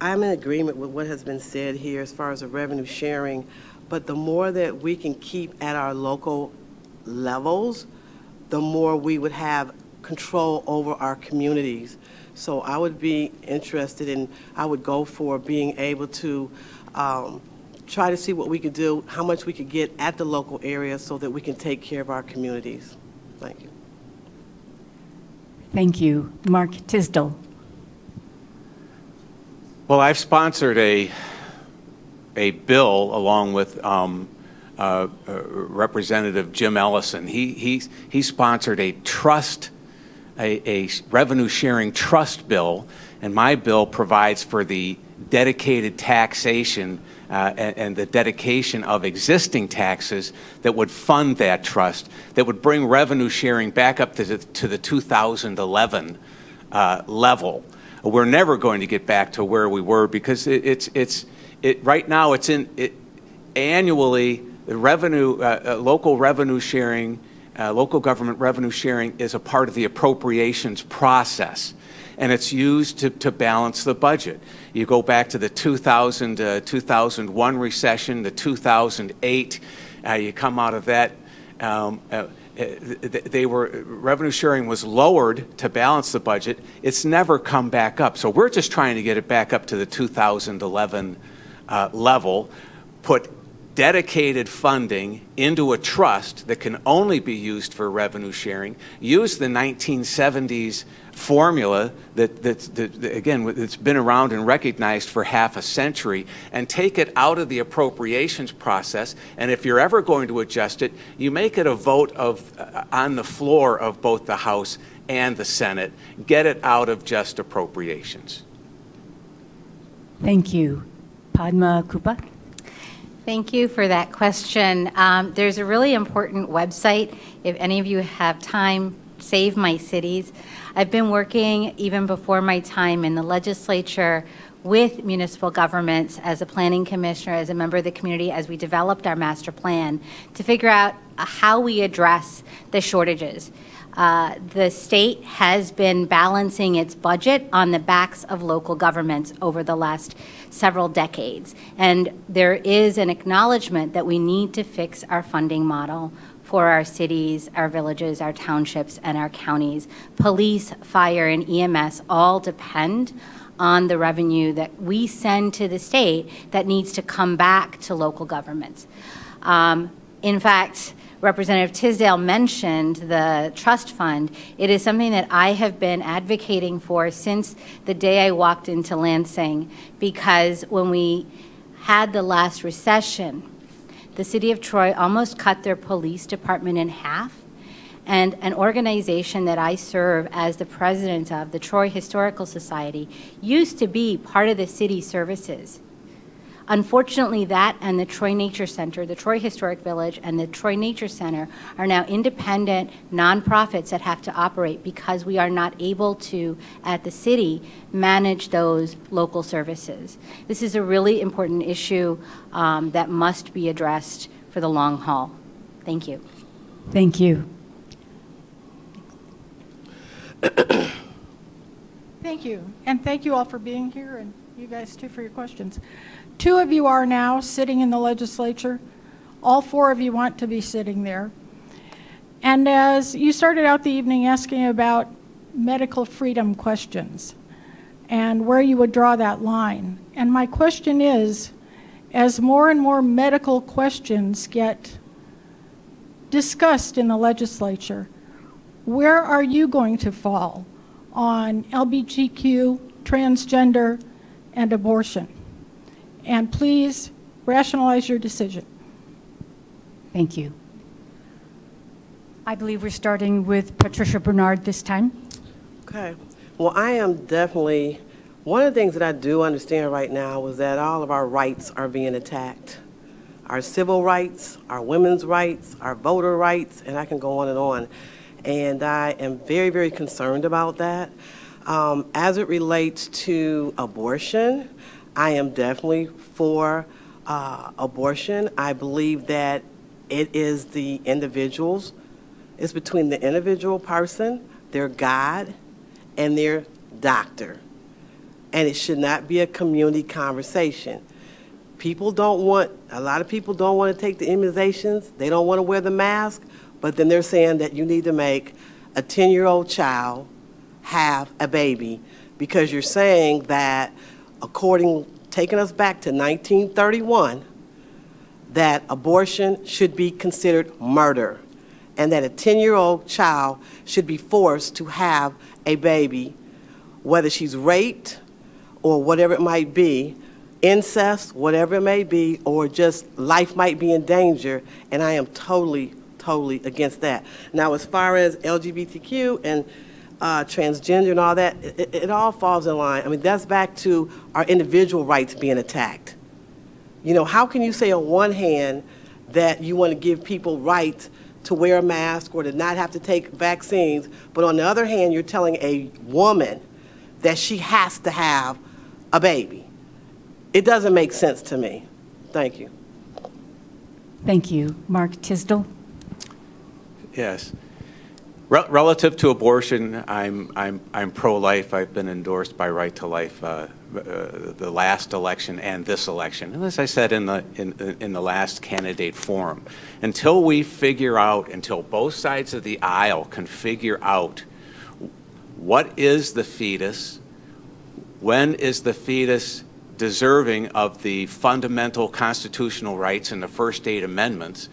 I'm in agreement with what has been said here as far as the revenue sharing, but the more that we can keep at our local levels, the more we would have control over our communities. So I would be interested in, I would go for being able to um, try to see what we could do, how much we could get at the local area so that we can take care of our communities. Thank you. Thank you. Mark Tisdel. Well, I've sponsored a, a bill along with um, uh, uh, Representative Jim Ellison. He, he, he sponsored a trust, a, a revenue sharing trust bill, and my bill provides for the dedicated taxation uh, and, and, the dedication of existing taxes that would fund that trust, that would bring revenue sharing back up to the, to the 2011 uh, level. We're never going to get back to where we were because it, it's, it's, it, right now it's in, it, annually, the revenue, uh, uh local revenue sharing, uh, local government revenue sharing is a part of the appropriations process and it's used to, to balance the budget. You go back to the 2000, uh, 2001 recession, the 2008, uh, you come out of that. Um, uh, they were revenue sharing was lowered to balance the budget. It's never come back up. So we're just trying to get it back up to the 2011 uh, level, put dedicated funding into a trust that can only be used for revenue sharing, use the 1970s formula that, that, that, again, it's been around and recognized for half a century, and take it out of the appropriations process. And if you're ever going to adjust it, you make it a vote of, uh, on the floor of both the House and the Senate. Get it out of just appropriations. Thank you. Padma Kuppa. Thank you for that question. Um, there's a really important website. If any of you have time, save my cities. I've been working even before my time in the legislature with municipal governments as a planning commissioner, as a member of the community, as we developed our master plan to figure out how we address the shortages. Uh, the state has been balancing its budget on the backs of local governments over the last several decades. And there is an acknowledgement that we need to fix our funding model for our cities, our villages, our townships, and our counties. Police, fire, and EMS all depend on the revenue that we send to the state that needs to come back to local governments. Um, in fact, Representative Tisdel mentioned the trust fund. It is something that I have been advocating for since the day I walked into Lansing because when we had the last recession, the city of Troy almost cut their police department in half. And an organization that I serve as the president of, the Troy Historical Society, used to be part of the city services. Unfortunately, that and the Troy Nature Center, the Troy Historic Village, and the Troy Nature Center are now independent nonprofits that have to operate because we are not able to, at the city, manage those local services. This is a really important issue um, that must be addressed for the long haul. Thank you. Thank you. Thank you. And thank you all for being here and you guys too for your questions. Two of you are now sitting in the legislature. All four of you want to be sitting there. And as you started out the evening asking about medical freedom questions and where you would draw that line. And my question is as more and more medical questions get discussed in the legislature, where are you going to fall on LGBTQ, transgender, and abortion? And please rationalize your decision. Thank you. I believe we're starting with Patricia Bernard this time. Okay. Well, I am definitely, one of the things that I do understand right now is that all of our rights are being attacked. Our civil rights, our women's rights, our voter rights, and I can go on and on. And I am very, very concerned about that. Um, as it relates to abortion, I am definitely for uh, abortion. I believe that it is the individuals, it's between the individual person, their God, and their doctor. And it should not be a community conversation. People don't want, a lot of people don't want to take the immunizations, they don't want to wear the mask, but then they're saying that you need to make a 10 year old child have a baby because you're saying that according, taking us back to 1931, that abortion should be considered murder and that a 10 year old child should be forced to have a baby, whether she's raped or whatever it might be, incest, whatever it may be, or just life might be in danger, and I am totally, totally against that. Now, as far as LGBTQ and uh, transgender and all that, it, it all falls in line. I mean, that's back to our individual rights being attacked. You know, how can you say on one hand that you want to give people rights to wear a mask or to not have to take vaccines, but on the other hand, you're telling a woman that she has to have a baby? It doesn't make sense to me. Thank you. Thank you. Mark Tisdel. Yes. Relative to abortion, I'm, I'm, I'm pro-life. I've been endorsed by Right to Life uh, uh, the last election and this election. And as I said in the, in, in the last candidate forum, until we figure out, until both sides of the aisle can figure out what is the fetus, when is the fetus deserving of the fundamental constitutional rights in the first eight amendments,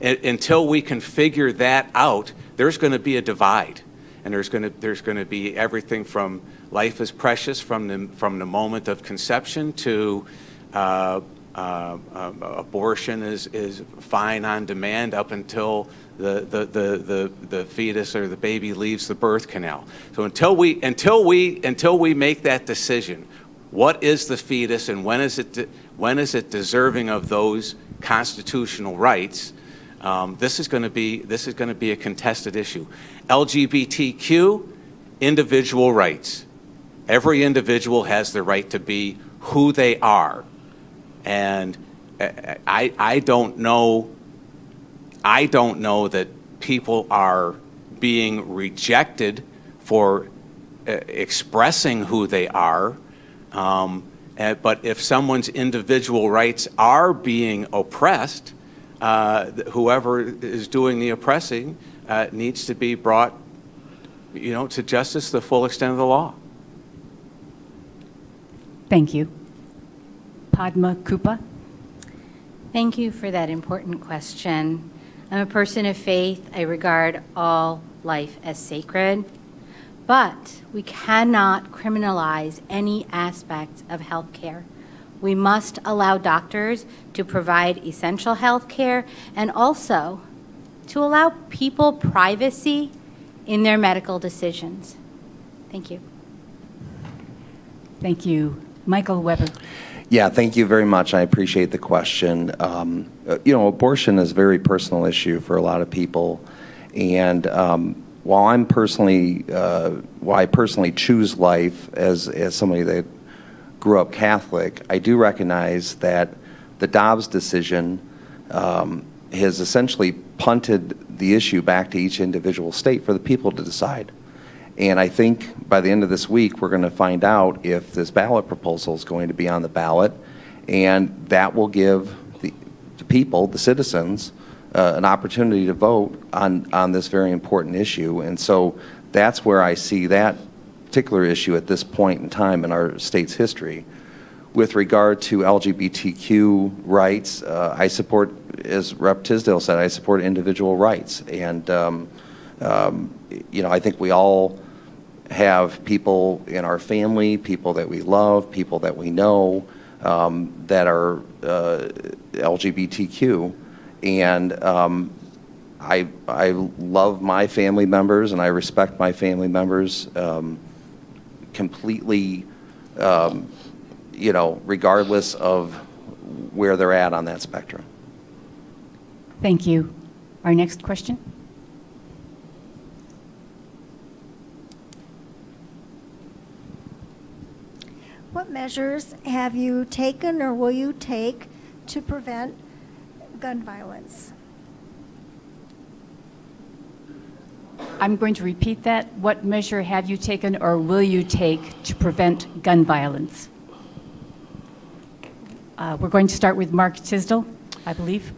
until we can figure that out, there's going to be a divide. And there's going to, there's going to be everything from life is precious from the, from the moment of conception to uh, uh, uh, abortion is, is fine on demand up until the, the, the, the, the fetus or the baby leaves the birth canal. So until we, until, we, until we make that decision, what is the fetus and when is it, when is it deserving of those constitutional rights? Um, this is going to be this is going to be a contested issue. LGBTQ, individual rights. Every individual has the right to be who they are, and uh, I I don't know. I don't know that people are being rejected for uh, expressing who they are. Um, uh, but if someone's individual rights are being oppressed, uh, whoever is doing the oppressing uh, needs to be brought, you know, to justice the full extent of the law. Thank you. Padma Kuppa. Thank you for that important question. I'm a person of faith. I regard all life as sacred. But we cannot criminalize any aspect of health care. We must allow doctors to provide essential health care and also to allow people privacy in their medical decisions. Thank you. Thank you. Michael Webber. Yeah, thank you very much. I appreciate the question. Um, uh, you know, abortion is a very personal issue for a lot of people. And um, while I'm personally, uh, while I personally choose life as, as somebody that grew up Catholic, I do recognize that the Dobbs decision um, has essentially punted the issue back to each individual state for the people to decide. And I think by the end of this week, we're going to find out if this ballot proposal is going to be on the ballot, and that will give the, the people, the citizens, uh, an opportunity to vote on, on this very important issue. And so that's where I see that particular issue at this point in time in our state's history. With regard to LGBTQ rights, uh, I support, as Rep. Tisdel said, I support individual rights. And, um, um, you know, I think we all have people in our family, people that we love, people that we know um, that are uh, LGBTQ and um, I, I love my family members and I respect my family members um, completely, um, you know, regardless of where they're at on that spectrum. Thank you. Our next question. What measures have you taken or will you take to prevent gun violence. I'm going to repeat that. What measure have you taken or will you take to prevent gun violence? Uh, we're going to start with Mark Tisdel, I believe.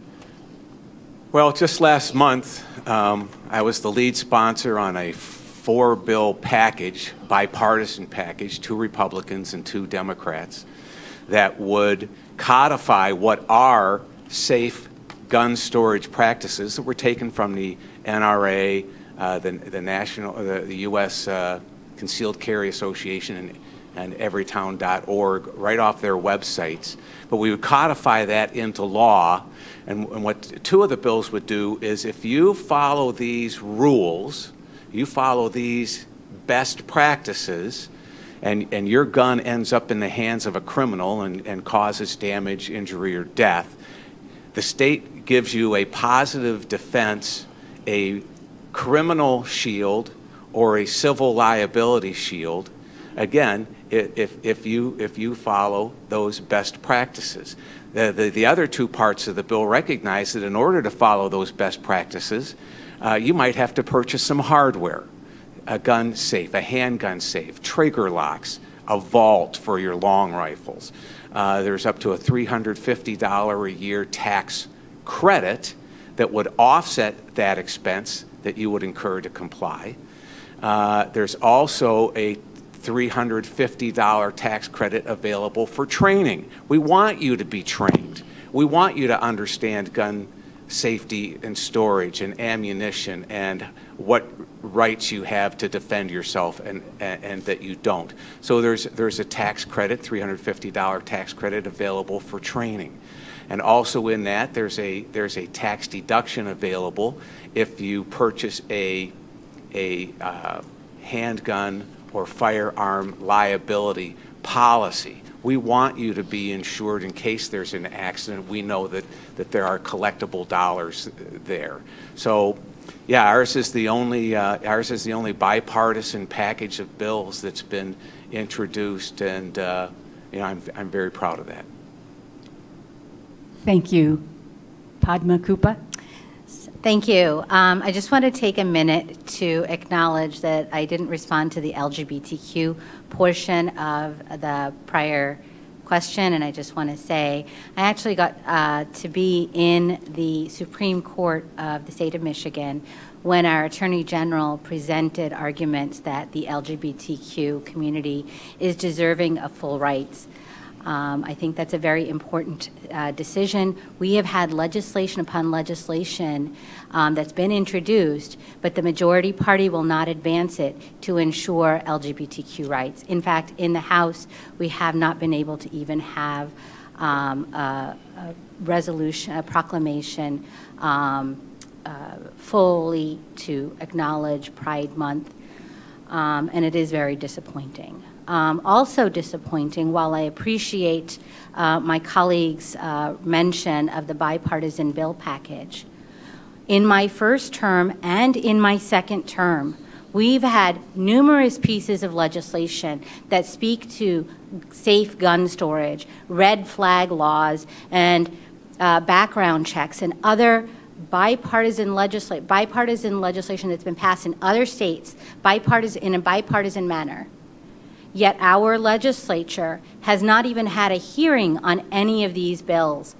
Well, just last month, um, I was the lead sponsor on a four bill package, bipartisan package, two Republicans and two Democrats, that would codify what are safe gun storage practices that were taken from the NRA, uh, the, the national, the, the U.S. Uh, Concealed Carry Association, and, and everytown.org right off their websites. But we would codify that into law. And, and what two of the bills would do is if you follow these rules, you follow these best practices, and, and your gun ends up in the hands of a criminal and, and causes damage, injury, or death, the state gives you a positive defense, a criminal shield, or a civil liability shield. Again, if, if, you, if you follow those best practices. The, the, the, other two parts of the bill recognize that in order to follow those best practices, uh, you might have to purchase some hardware a gun safe, a handgun safe, trigger locks, a vault for your long rifles. Uh, there's up to a $350 a year tax credit that would offset that expense that you would incur to comply. Uh, there's also a $350 tax credit available for training. We want you to be trained. We want you to understand gun safety and storage and ammunition and what rights you have to defend yourself and, and, and, that you don't. So there's, there's a tax credit, $350 tax credit available for training. And also in that, there's a, there's a tax deduction available if you purchase a, a uh, handgun or firearm liability policy. we want you to be insured in case there's an accident. We know that, that there are collectible dollars there. So, yeah, ours is the only uh, ours is the only bipartisan package of bills that's been introduced, and uh, you know, I'm I'm very proud of that. Thank you. Padma Kuppa. Thank you. Um, I just want to take a minute to acknowledge that I didn't respond to the LGBTQ portion of the prior question, and I just want to say I actually got uh, to be in the Supreme Court of the state of Michigan when our Attorney General presented arguments that the LGBTQ community is deserving of full rights. Um, I think that's a very important uh, decision. We have had legislation upon legislation um, that's been introduced, but the majority party will not advance it to ensure LGBTQ rights. In fact, in the House, we have not been able to even have um, a, a, resolution, a proclamation um, uh, fully to acknowledge Pride Month, um, and it is very disappointing. Um, also disappointing, while I appreciate uh, my colleagues' uh, mention of the bipartisan bill package, in my first term and in my second term, we've had numerous pieces of legislation that speak to safe gun storage, red flag laws, and uh, background checks, and other bipartisan, bipartisan legislation that's been passed in other states bipartisan, in a bipartisan manner Yet our legislature has not even had a hearing on any of these bills.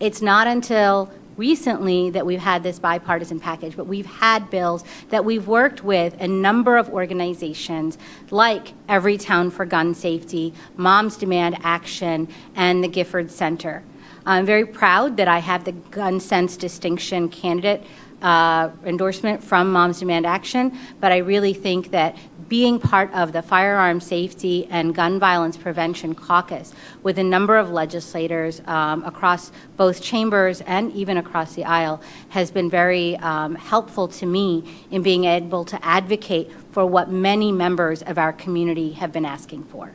It's not until recently that we've had this bipartisan package, but we've had bills that we've worked with a number of organizations like Everytown for Gun Safety, Moms Demand Action, and the Gifford Center. I'm very proud that I have the Gun Sense Distinction candidate uh, endorsement from Moms Demand Action, but I really think that being part of the Firearm Safety and Gun Violence Prevention Caucus with a number of legislators um, across both chambers and even across the aisle has been very um, helpful to me in being able to advocate for what many members of our community have been asking for.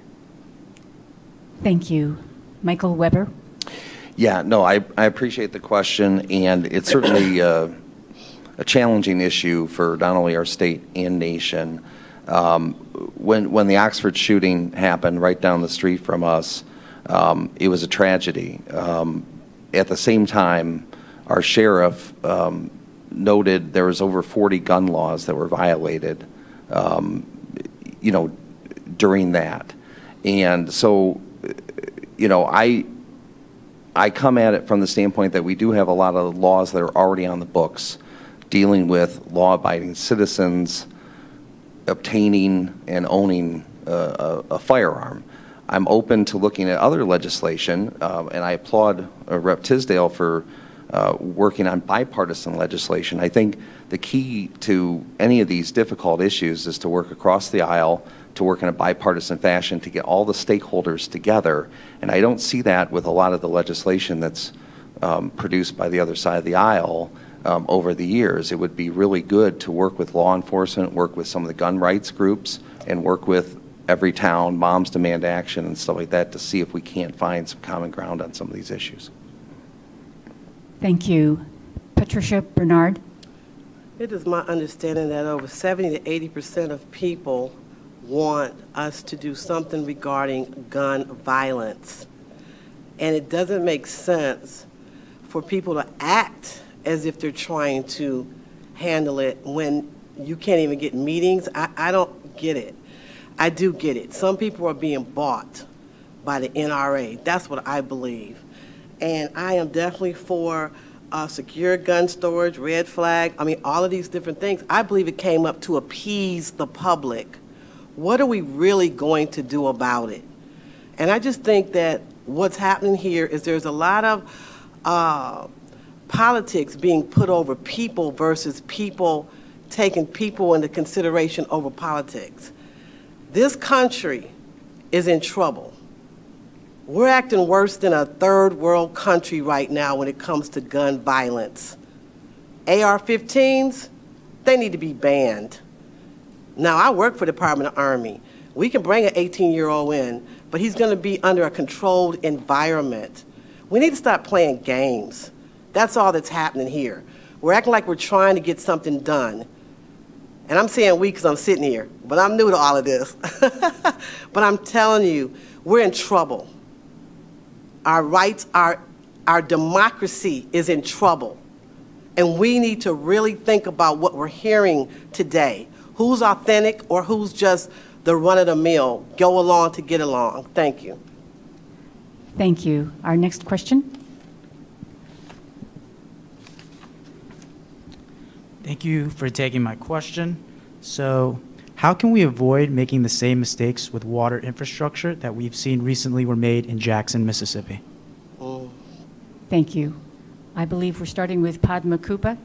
Thank you. Michael Webber. Yeah, no, I, I appreciate the question, and it's certainly uh, a challenging issue for not only our state and nation. Um, when, when the Oxford shooting happened right down the street from us, um, it was a tragedy. Um, at the same time, our sheriff um, noted there was over 40 gun laws that were violated, um, you know, during that. And so, you know, I, I come at it from the standpoint that we do have a lot of laws that are already on the books dealing with law-abiding citizens obtaining and owning a, a, firearm. I'm open to looking at other legislation, uh, and I applaud uh, Rep. Tisdel for uh, working on bipartisan legislation. I think the key to any of these difficult issues is to work across the aisle, to work in a bipartisan fashion, to get all the stakeholders together. And I don't see that with a lot of the legislation that's um, produced by the other side of the aisle um, over the years. It would be really good to work with law enforcement, work with some of the gun rights groups, and work with Everytown, Moms Demand Action, and stuff like that to see if we can't find some common ground on some of these issues. Thank you. Patricia Bernard. It is my understanding that over 70 to 80 percent of people want us to do something regarding gun violence. And it doesn't make sense for people to act as if they're trying to handle it when you can't even get meetings. I, I don't get it. I do get it. Some people are being bought by the NRA. That's what I believe. And I am definitely for uh, secure gun storage, red flag, I mean, all of these different things. I believe it came up to appease the public. What are we really going to do about it? And I just think that what's happening here is there's a lot of uh, politics being put over people versus people taking people into consideration over politics. This country is in trouble. We're acting worse than a third world country right now when it comes to gun violence. AR 15s, they need to be banned. Now, I work for the Department of Army. We can bring an 18-year-old in, but he's going to be under a controlled environment. We need to stop playing games. That's all that's happening here. We're acting like we're trying to get something done. And I'm saying we because I'm sitting here, but I'm new to all of this. but I'm telling you, we're in trouble. Our rights, our, our democracy is in trouble. And we need to really think about what we're hearing today. Who's authentic or who's just the run of the mill, go along to get along. Thank you. Thank you. Our next question. Thank you for taking my question. So, how can we avoid making the same mistakes with water infrastructure that we've seen recently were made in Jackson, Mississippi? Oh. Thank you. I believe we're starting with Padma Kuppa.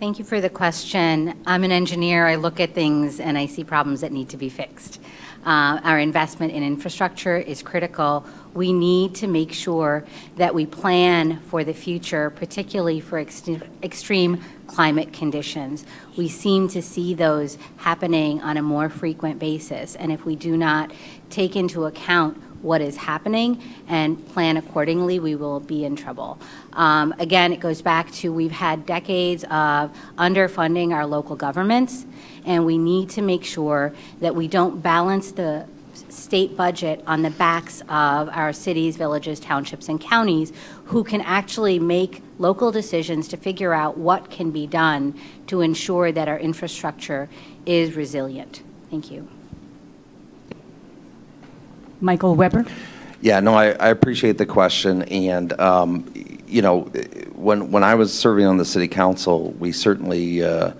Thank you for the question. I'm an engineer. I look at things and I see problems that need to be fixed. Uh, our investment in infrastructure is critical. We need to make sure that we plan for the future, particularly for ex extreme climate conditions. We seem to see those happening on a more frequent basis. And if we do not take into account what is happening and plan accordingly, we will be in trouble. Um, again, it goes back to we've had decades of underfunding our local governments, and we need to make sure that we don't balance the state budget on the backs of our cities, villages, townships, and counties who can actually make local decisions to figure out what can be done to ensure that our infrastructure is resilient. Thank you. Michael Webber. Yeah, no, I, I appreciate the question. And, um, you know, when, when I was serving on the city council, we certainly uh,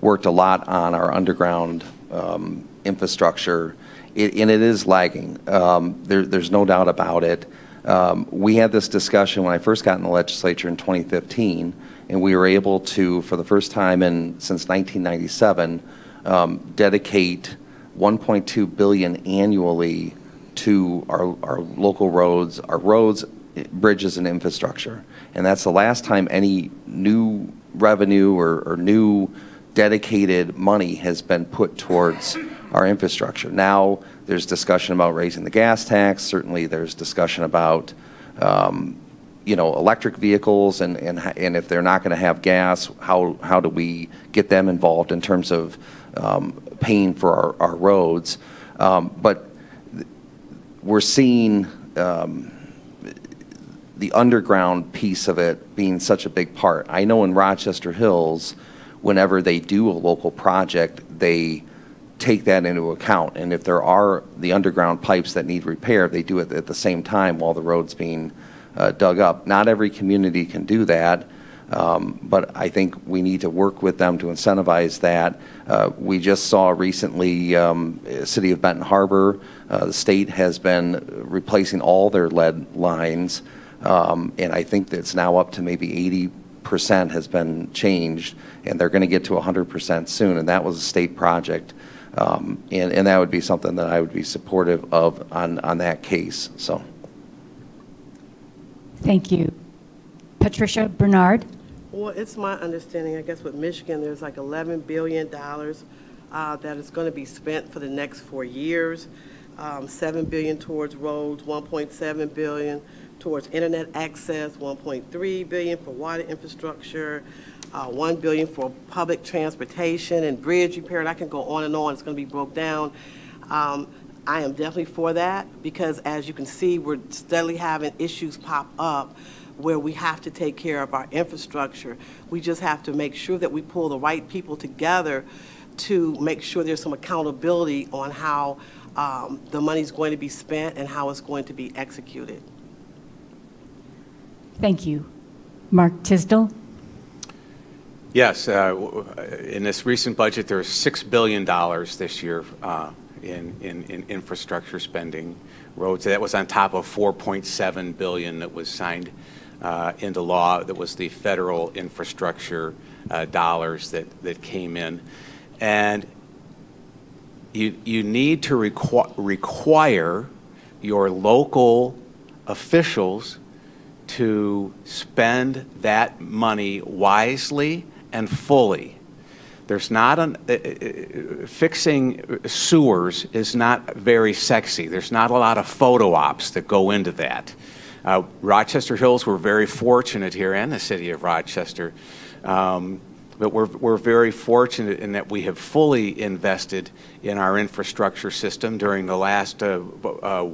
worked a lot on our underground um, infrastructure, it, and it is lagging. Um, there, there's no doubt about it. Um, we had this discussion when I first got in the legislature in 2015, and we were able to, for the first time in since 1997, um, dedicate 1.2 billion annually to our, our local roads, our roads, bridges, and infrastructure. And that's the last time any new revenue or, or new dedicated money has been put towards our infrastructure. Now there's discussion about raising the gas tax. Certainly there's discussion about um, you know, electric vehicles and, and, and if they're not going to have gas, how, how do we get them involved in terms of um, paying for our, our roads? Um, but we're seeing um, the underground piece of it being such a big part. I know in Rochester Hills, whenever they do a local project, they take that into account. And if there are the underground pipes that need repair, they do it at the same time while the road's being uh, dug up. Not every community can do that. Um, but I think we need to work with them to incentivize that. Uh, we just saw recently, um, City of Benton Harbor, uh, the state has been replacing all their lead lines, um, and I think that it's now up to maybe 80 percent has been changed, and they're going to get to 100 percent soon. And that was a state project, um, and, and that would be something that I would be supportive of on on that case. So. Thank you. Patricia Bernard. Well, it's my understanding, I guess with Michigan, there's like $11 billion uh, that is going to be spent for the next four years. Um, 7 billion towards roads, 1.7 billion towards internet access, 1.3 billion for water infrastructure, uh, 1 billion for public transportation and bridge repair. And I can go on and on. It's going to be broke down. Um, I am definitely for that because, as you can see, we're steadily having issues pop up where we have to take care of our infrastructure. We just have to make sure that we pull the right people together to make sure there's some accountability on how um, the money is going to be spent and how it's going to be executed. Thank you. Mark Tisdel. Yes, uh, in this recent budget, there's $6 billion this year uh, in, in, in, infrastructure spending roads. That was on top of 4.7 billion that was signed uh, into law that was the federal infrastructure dollars that, that came in. And you, you need to requ require your local officials to spend that money wisely and fully. There's not an, uh, uh, fixing sewers is not very sexy. There's not a lot of photo ops that go into that. Uh, Rochester Hills, we're very fortunate here, and the city of Rochester, um, but we're, we're very fortunate in that we have fully invested in our infrastructure system during the last uh, uh,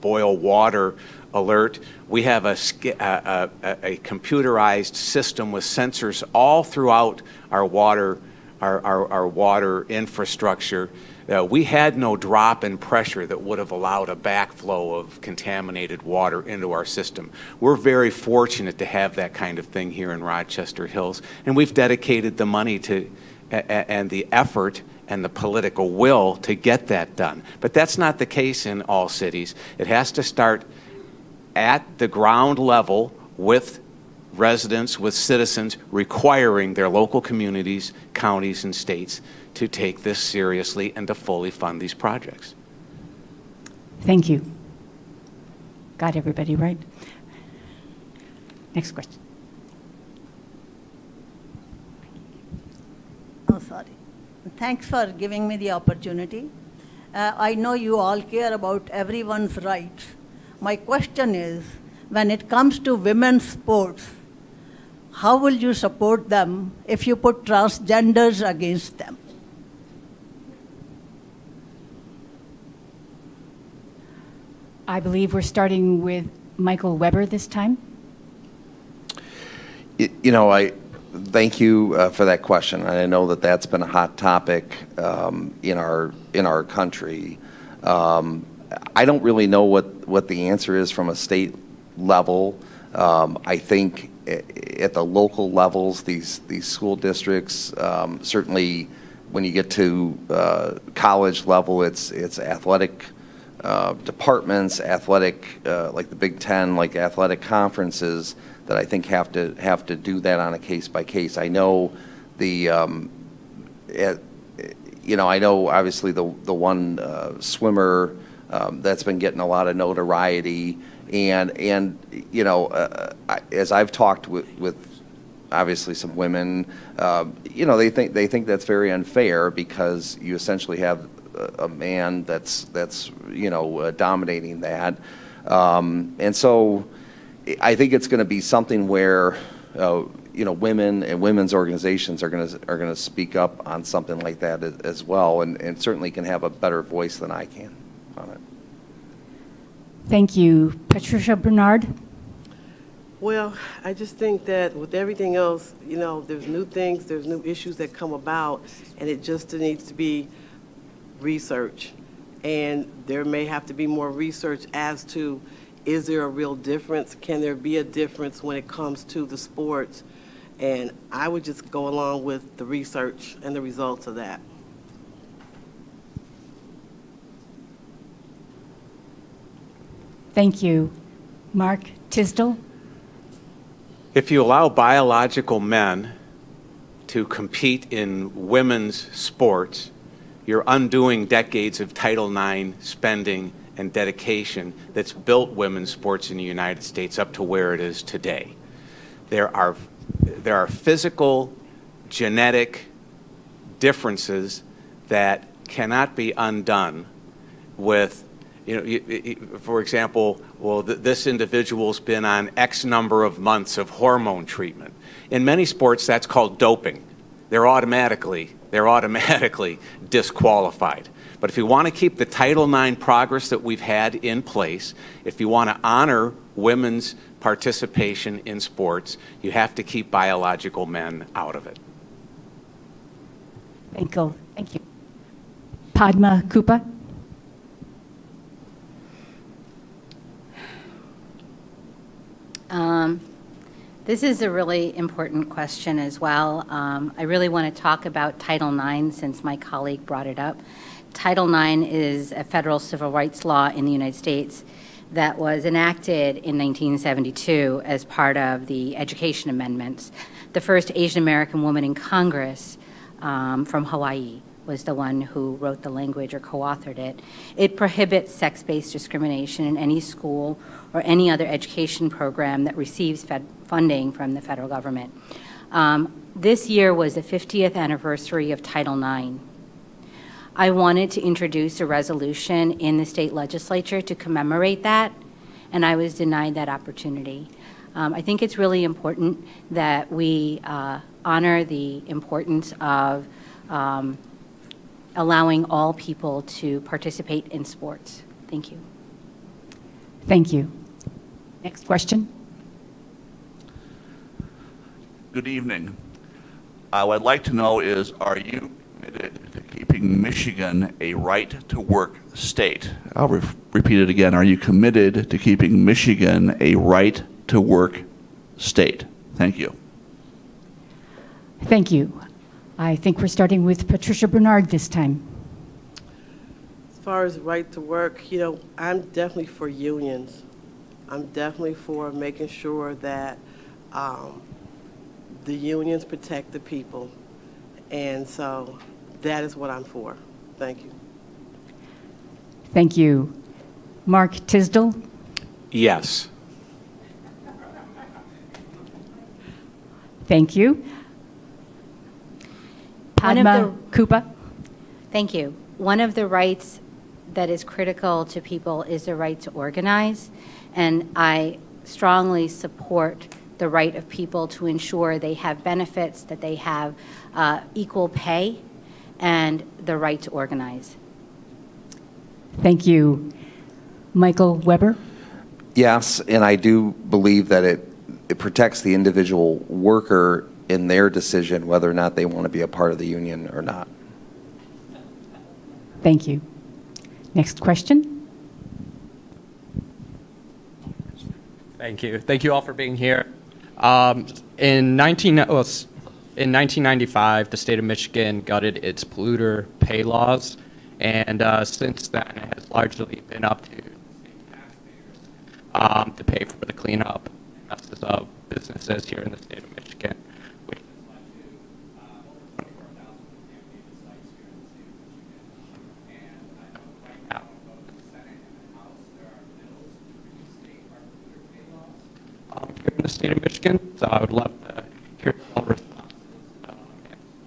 boil water alert. We have a, a, a, computerized system with sensors all throughout our water, our, our, our water infrastructure. Uh, we had no drop in pressure that would have allowed a backflow of contaminated water into our system. We're very fortunate to have that kind of thing here in Rochester Hills, and we've dedicated the money to and the effort and the political will to get that done. But that's not the case in all cities. It has to start at the ground level with residents, with citizens, requiring their local communities, counties, and states to take this seriously and to fully fund these projects. Thank you. Got everybody right? Next question. Oh, sorry. Thanks for giving me the opportunity. Uh, I know you all care about everyone's rights. My question is, when it comes to women's sports, how will you support them if you put transgenders against them? I believe we're starting with Michael Webber this time. You know, I thank you uh, for that question. I know that that's been a hot topic um, in our in our country. Um, I don't really know what what the answer is from a state level. Um, I think at the local levels, these these school districts um, certainly, when you get to uh, college level, it's it's athletic. Uh, departments, athletic, uh, like the Big Ten, like athletic conferences, that I think have to have to do that on a case by case. I know the, um, you know, I know obviously the the one uh, swimmer um, that's been getting a lot of notoriety, and and you know, uh, I, as I've talked with with obviously some women, uh, you know, they think they think that's very unfair because you essentially have a, man that's that's you know uh, dominating that, um, and so I think it's going to be something where, uh, you know, women and women's organizations are going to are going to speak up on something like that as, as well, and, and certainly can have a better voice than I can on it. Thank you, Patricia Bernard. Well, I just think that with everything else, you know, there's new things, there's new issues that come about, and it just needs to be research. And there may have to be more research as to is there a real difference? Can there be a difference when it comes to the sports? And I would just go along with the research and the results of that. Thank you. Mark Tisdel? If you allow biological men to compete in women's sports, you're undoing decades of Title IX spending and dedication that's built women's sports in the United States up to where it is today. There are, there are physical, genetic differences that cannot be undone with, you know, for example, well, th this individual's been on X number of months of hormone treatment. In many sports, that's called doping. They're automatically, they're automatically disqualified. But if you want to keep the Title IX progress that we've had in place, if you want to honor women's participation in sports, you have to keep biological men out of it. Thank you. Thank you. Padma Kuppa. Um, this is a really important question as well. Um, I really want to talk about Title IX since my colleague brought it up. Title IX is a federal civil rights law in the United States that was enacted in 1972 as part of the Education Amendments. The first Asian American woman in Congress um, from Hawaii was the one who wrote the language or co authored it. It prohibits sex based discrimination in any school or any other education program that receives funding from the federal government. Um, this year was the 50th anniversary of Title IX. I wanted to introduce a resolution in the state legislature to commemorate that, and I was denied that opportunity. Um, I think it's really important that we uh, honor the importance of um, allowing all people to participate in sports. Thank you. Thank you. Next question. Good evening. Uh, what I'd like to know is, are you committed to keeping Michigan a right-to-work state? I'll re repeat it again. Are you committed to keeping Michigan a right-to-work state? Thank you. Thank you. I think we're starting with Patricia Bernard this time. As far as right to work, you know, I'm definitely for unions. I'm definitely for making sure that um, the unions protect the people. And so that is what I'm for. Thank you. Thank you. Mark Tisdel? Yes. Thank you. Padma Kuppa? Thank you. One of the rights that is critical to people is the right to organize, and I strongly support the right of people to ensure they have benefits, that they have uh, equal pay, and the right to organize. Thank you. Michael Webber? Yes, and I do believe that it, it protects the individual worker in their decision whether or not they want to be a part of the union or not. Thank you. Next question. Thank you. Thank you all for being here. Um, in 19, well, in 1995, the state of Michigan gutted its polluter pay laws, and uh, since then it has largely been up to um, to pay for the cleanup messes of businesses here in the state of Michigan. um, here in the state of Michigan. So I would love to hear some responses um,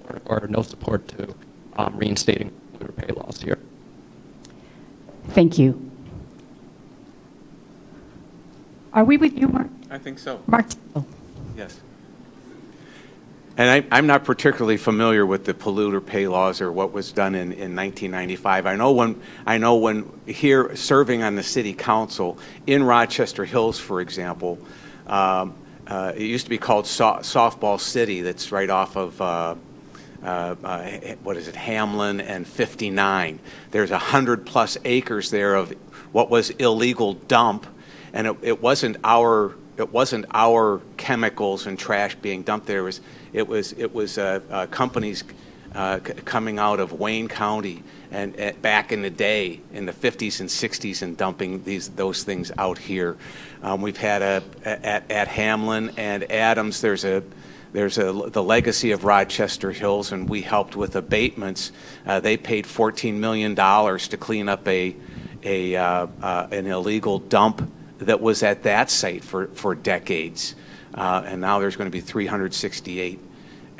or, or, no support to um, reinstating polluter pay laws here. Thank you. Are we with you, Mark? I think so. Mark. Yes. And I, am not particularly familiar with the polluter pay laws or what was done in, in 1995. I know when I know when here serving on the city council in Rochester Hills, for example, um, uh, it used to be called so Softball City. That's right off of uh, uh, uh what is it, Hamlin and 59. There's a hundred plus acres there of what was illegal dump, and it, it wasn't our it wasn't our chemicals and trash being dumped there. It was it was it was uh, uh, coming out of Wayne County and back in the day in the 50s and 60s and dumping these those things out here. Um, we've had a at, at Hamlin and Adams. There's a there's a, the legacy of Rochester Hills, and we helped with abatements. Uh, they paid $14 million to clean up a, a uh, uh, an illegal dump that was at that site for, for decades. Uh, and now there's going to be 368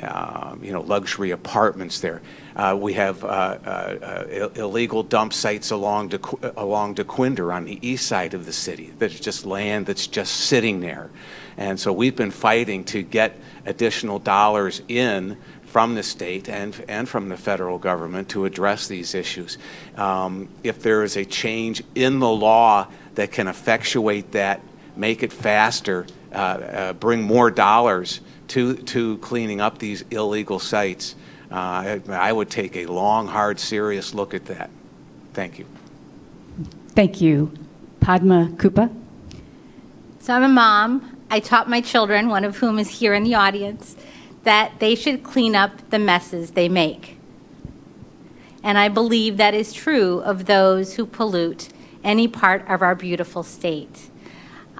uh, you know, luxury apartments there. Uh, we have uh, uh, uh illegal dump sites along De, along Dequindre on the east side of the city. That's just land that's just sitting there. And so we've been fighting to get additional dollars in from the state and, and from the federal government to address these issues. Um, if there is a change in the law that can effectuate that, make it faster, uh, bring more dollars to, to cleaning up these illegal sites, uh, I, I would take a long, hard, serious look at that. Thank you. Thank you. Padma Kuppa. So I'm a mom. I taught my children, one of whom is here in the audience, that they should clean up the messes they make. And I believe that is true of those who pollute any part of our beautiful state.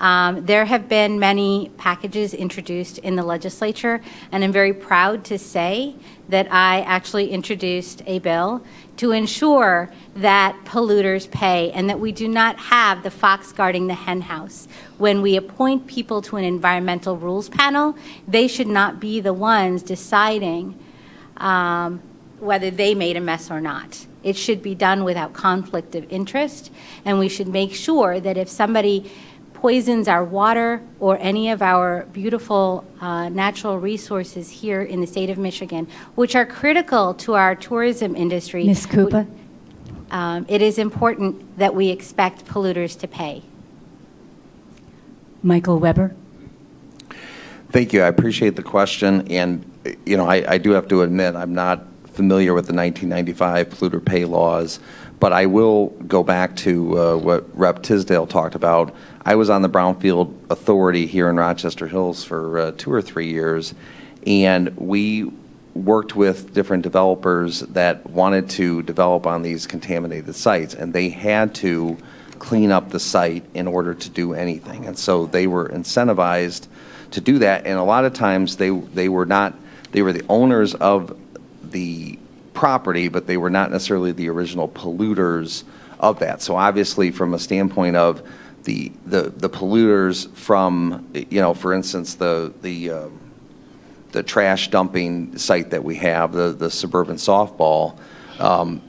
Um, there have been many packages introduced in the legislature, and I'm very proud to say that I actually introduced a bill to ensure that polluters pay and that we do not have the fox guarding the henhouse. When we appoint people to an environmental rules panel, they should not be the ones deciding um, whether they made a mess or not. It should be done without conflict of interest, and we should make sure that if somebody poisons our water or any of our beautiful uh, natural resources here in the state of Michigan, which are critical to our tourism industry. Ms. Kuppa? Um, it is important that we expect polluters to pay. Michael Webber? Thank you. I appreciate the question. And, you know, I, I do have to admit, I'm not familiar with the 1995 polluter pay laws, but I will go back to uh, what Rep. Tisdel talked about. I was on the Brownfield Authority here in Rochester Hills for uh, two or three years, and we worked with different developers that wanted to develop on these contaminated sites, and they had to clean up the site in order to do anything. And so they were incentivized to do that, and a lot of times they, they were not, they were the owners of the property, but they were not necessarily the original polluters of that. So obviously, from a standpoint of the the, the polluters from, you know, for instance, the the uh, the trash dumping site that we have, the the suburban softball, um,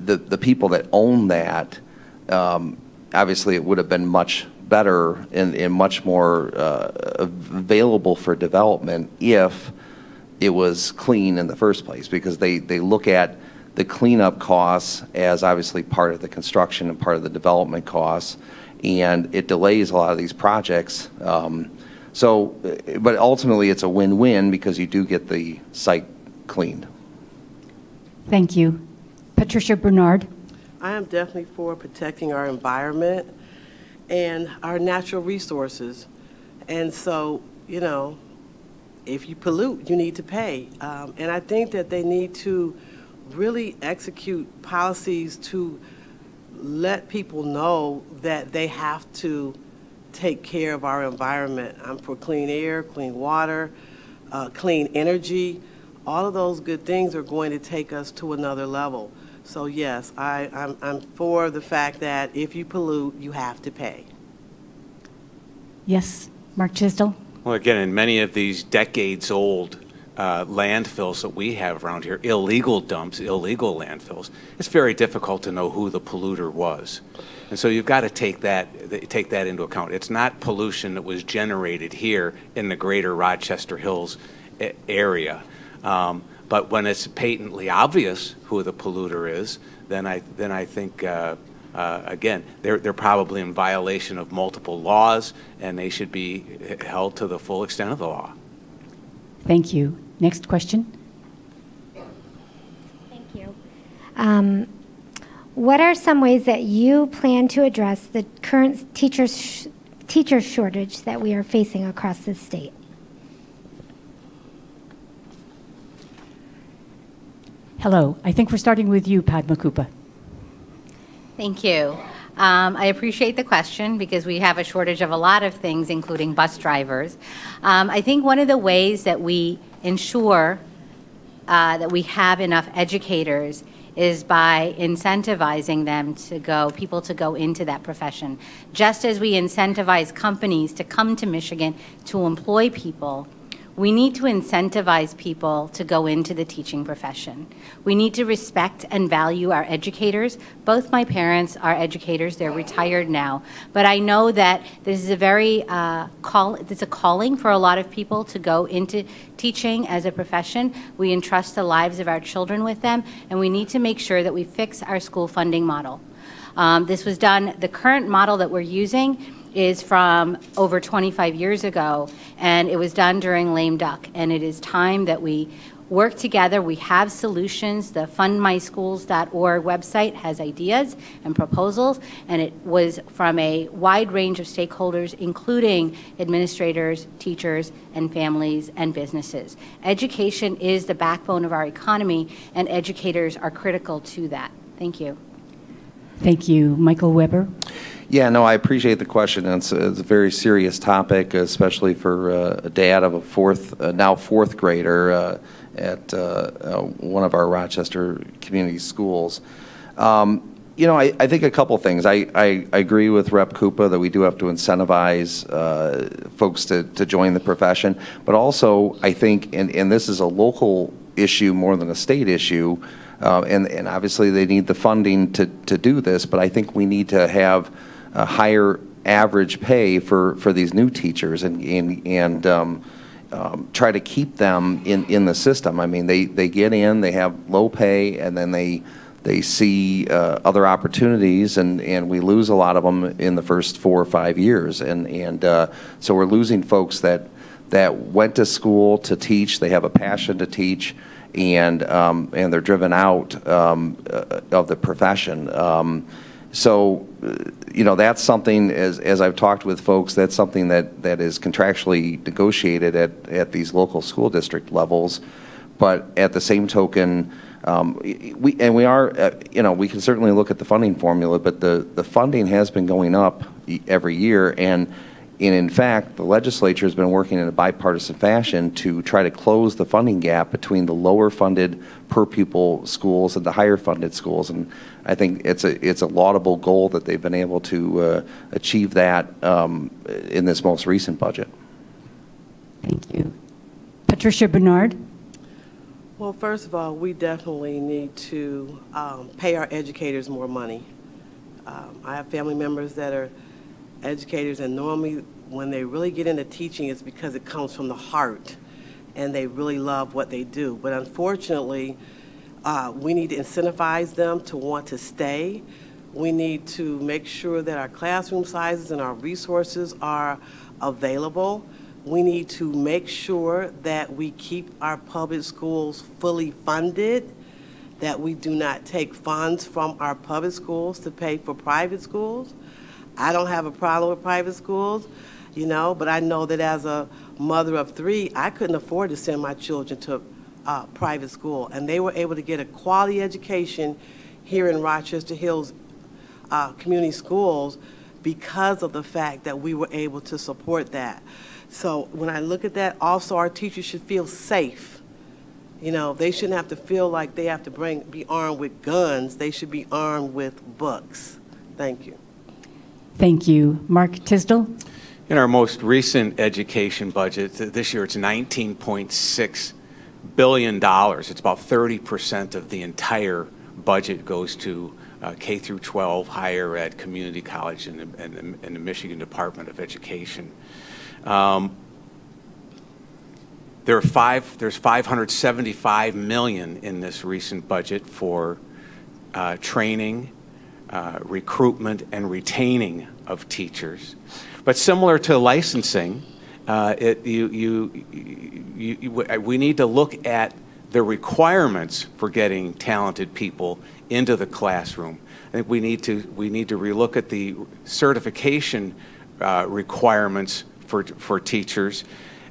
the the people that own that, um, obviously, it would have been much better and, and much more uh, available for development if it was clean in the first place because they, they look at the cleanup costs as obviously part of the construction and part of the development costs, and it delays a lot of these projects. Um, so, but ultimately, it's a win-win because you do get the site cleaned. Thank you. Patricia Bernard? I am definitely for protecting our environment and our natural resources. And so, you know, if you pollute, you need to pay. Um, and I think that they need to really execute policies to let people know that they have to take care of our environment. I'm for clean air, clean water, uh, clean energy. All of those good things are going to take us to another level. So yes, I, I'm, I'm for the fact that if you pollute, you have to pay. Yes, Mark Tisdel? Well, again, in many of these decades-old uh, landfills that we have around here, illegal dumps, illegal landfills, it's very difficult to know who the polluter was. And so you've got to take that, take that into account. It's not pollution that was generated here in the greater Rochester Hills area. Um, but when it's patently obvious who the polluter is, then I, then I think uh, uh, again, they're, they're probably in violation of multiple laws, and they should be held to the full extent of the law. Thank you. Next question. Thank you. Um, what are some ways that you plan to address the current teachers sh teacher shortage that we are facing across the state? Hello. I think we're starting with you, Padma Kuppa. Thank you. Um, I appreciate the question because we have a shortage of a lot of things, including bus drivers. Um, I think one of the ways that we ensure uh, that we have enough educators is by incentivizing them to go, people to go into that profession. Just as we incentivize companies to come to Michigan to employ people, we need to incentivize people to go into the teaching profession. We need to respect and value our educators. Both my parents are educators, they're retired now. But I know that this is a very uh, call, it's a calling for a lot of people to go into teaching as a profession. We entrust the lives of our children with them, and we need to make sure that we fix our school funding model. Um, this was done, the current model that we're using is from over 25 years ago, and it was done during lame duck. And it is time that we work together. We have solutions. The fundmyschools.org website has ideas and proposals, and it was from a wide range of stakeholders, including administrators, teachers, and families and businesses. Education is the backbone of our economy, and educators are critical to that. Thank you. Thank you. Michael Webber? Yeah, no, I appreciate the question. It's, it's a very serious topic, especially for uh, a dad of a fourth, uh, now fourth grader uh, at uh, uh, one of our Rochester community schools. Um, you know, I, I think a couple things. I, I, I agree with Rep. Kuppa that we do have to incentivize uh, folks to, to join the profession, but also I think, and, and this is a local issue more than a state issue, and, and obviously they need the funding to, to do this, but I think we need to have a higher average pay for, for these new teachers and, and, and um, um, try to keep them in, in the system. I mean, they, they get in, they have low pay, and then they, they see uh, other opportunities, and, and we lose a lot of them in the first four or five years. And, and uh, so we're losing folks that, that went to school to teach, they have a passion to teach, and, um, and they're driven out um, uh, of the profession. Um, so, you know, that's something, as, as I've talked with folks, that's something that, that is contractually negotiated at, at these local school district levels. But at the same token, um, we, and we are, uh, you know, we can certainly look at the funding formula, but the, the funding has been going up every year. And, and in fact, the legislature has been working in a bipartisan fashion to try to close the funding gap between the lower funded per pupil schools and the higher funded schools. And I think it's a, it's a laudable goal that they've been able to uh, achieve that um, in this most recent budget. Thank you. Patricia Bernard? Well, first of all, we definitely need to um, pay our educators more money. Um, I have family members that are educators, and normally when they really get into teaching, it's because it comes from the heart and they really love what they do. But unfortunately, uh, we need to incentivize them to want to stay. We need to make sure that our classroom sizes and our resources are available. We need to make sure that we keep our public schools fully funded, that we do not take funds from our public schools to pay for private schools. I don't have a problem with private schools, you know, but I know that as a mother of three, I couldn't afford to send my children to uh, private school, and they were able to get a quality education here in Rochester Hills uh, community schools because of the fact that we were able to support that. So when I look at that, also our teachers should feel safe. You know, they shouldn't have to feel like they have to bring be armed with guns. They should be armed with books. Thank you. Thank you. Mark Tisdel? In our most recent education budget, this year it's $19.6 billion. dollars. It's about 30% of the entire budget goes to uh, K through 12, higher ed, community college, and, and, and the Michigan Department of Education. Um, there are five, there's 575 million in this recent budget for uh, training, uh, recruitment, and retaining of teachers. But similar to licensing, uh, it, you, you, you, you, we need to look at the requirements for getting talented people into the classroom. I think we need to, we need to relook at the certification uh, requirements for, for teachers.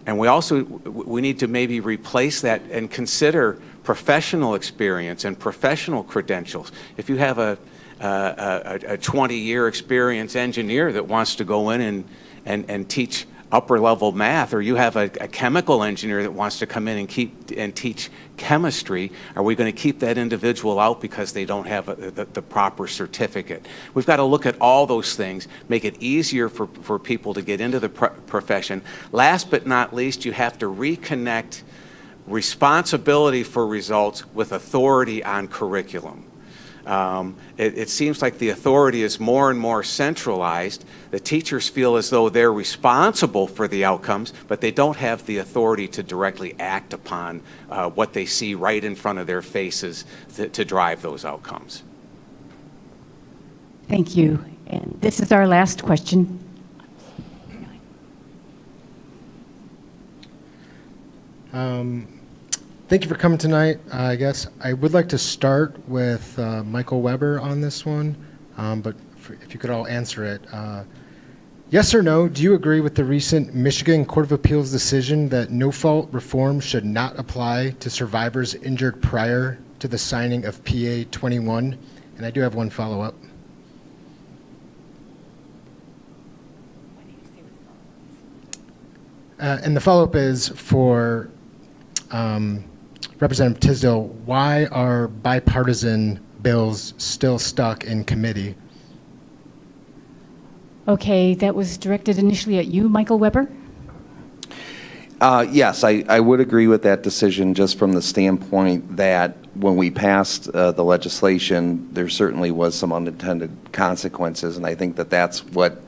And we also we need to maybe replace that and consider professional experience and professional credentials. If you have a, a, a 20 year experience engineer that wants to go in and, and, and teach upper level math, or you have a, a, chemical engineer that wants to come in and keep and teach chemistry, are we going to keep that individual out because they don't have a, the, the, proper certificate? We've got to look at all those things, make it easier for, for people to get into the profession. Last but not least, you have to reconnect responsibility for results with authority on curriculum. Um, it, it, seems like the authority is more and more centralized. The teachers feel as though they're responsible for the outcomes, but they don't have the authority to directly act upon uh, what they see right in front of their faces to, to drive those outcomes. Thank you. And this is our last question. Um, thank you for coming tonight. Uh, I guess I would like to start with uh, Michael Webber on this one, um, but if you could all answer it. Uh, yes or no, do you agree with the recent Michigan Court of Appeals decision that no fault reform should not apply to survivors injured prior to the signing of PA 21? And I do have one follow up. Uh, and the follow up is for um, Representative Tisdel. Why are bipartisan bills still stuck in committee? Okay, that was directed initially at you, Michael Webber? Uh, Yes, I, I would agree with that decision just from the standpoint that when we passed uh, the legislation, there certainly was some unintended consequences, and I think that that's what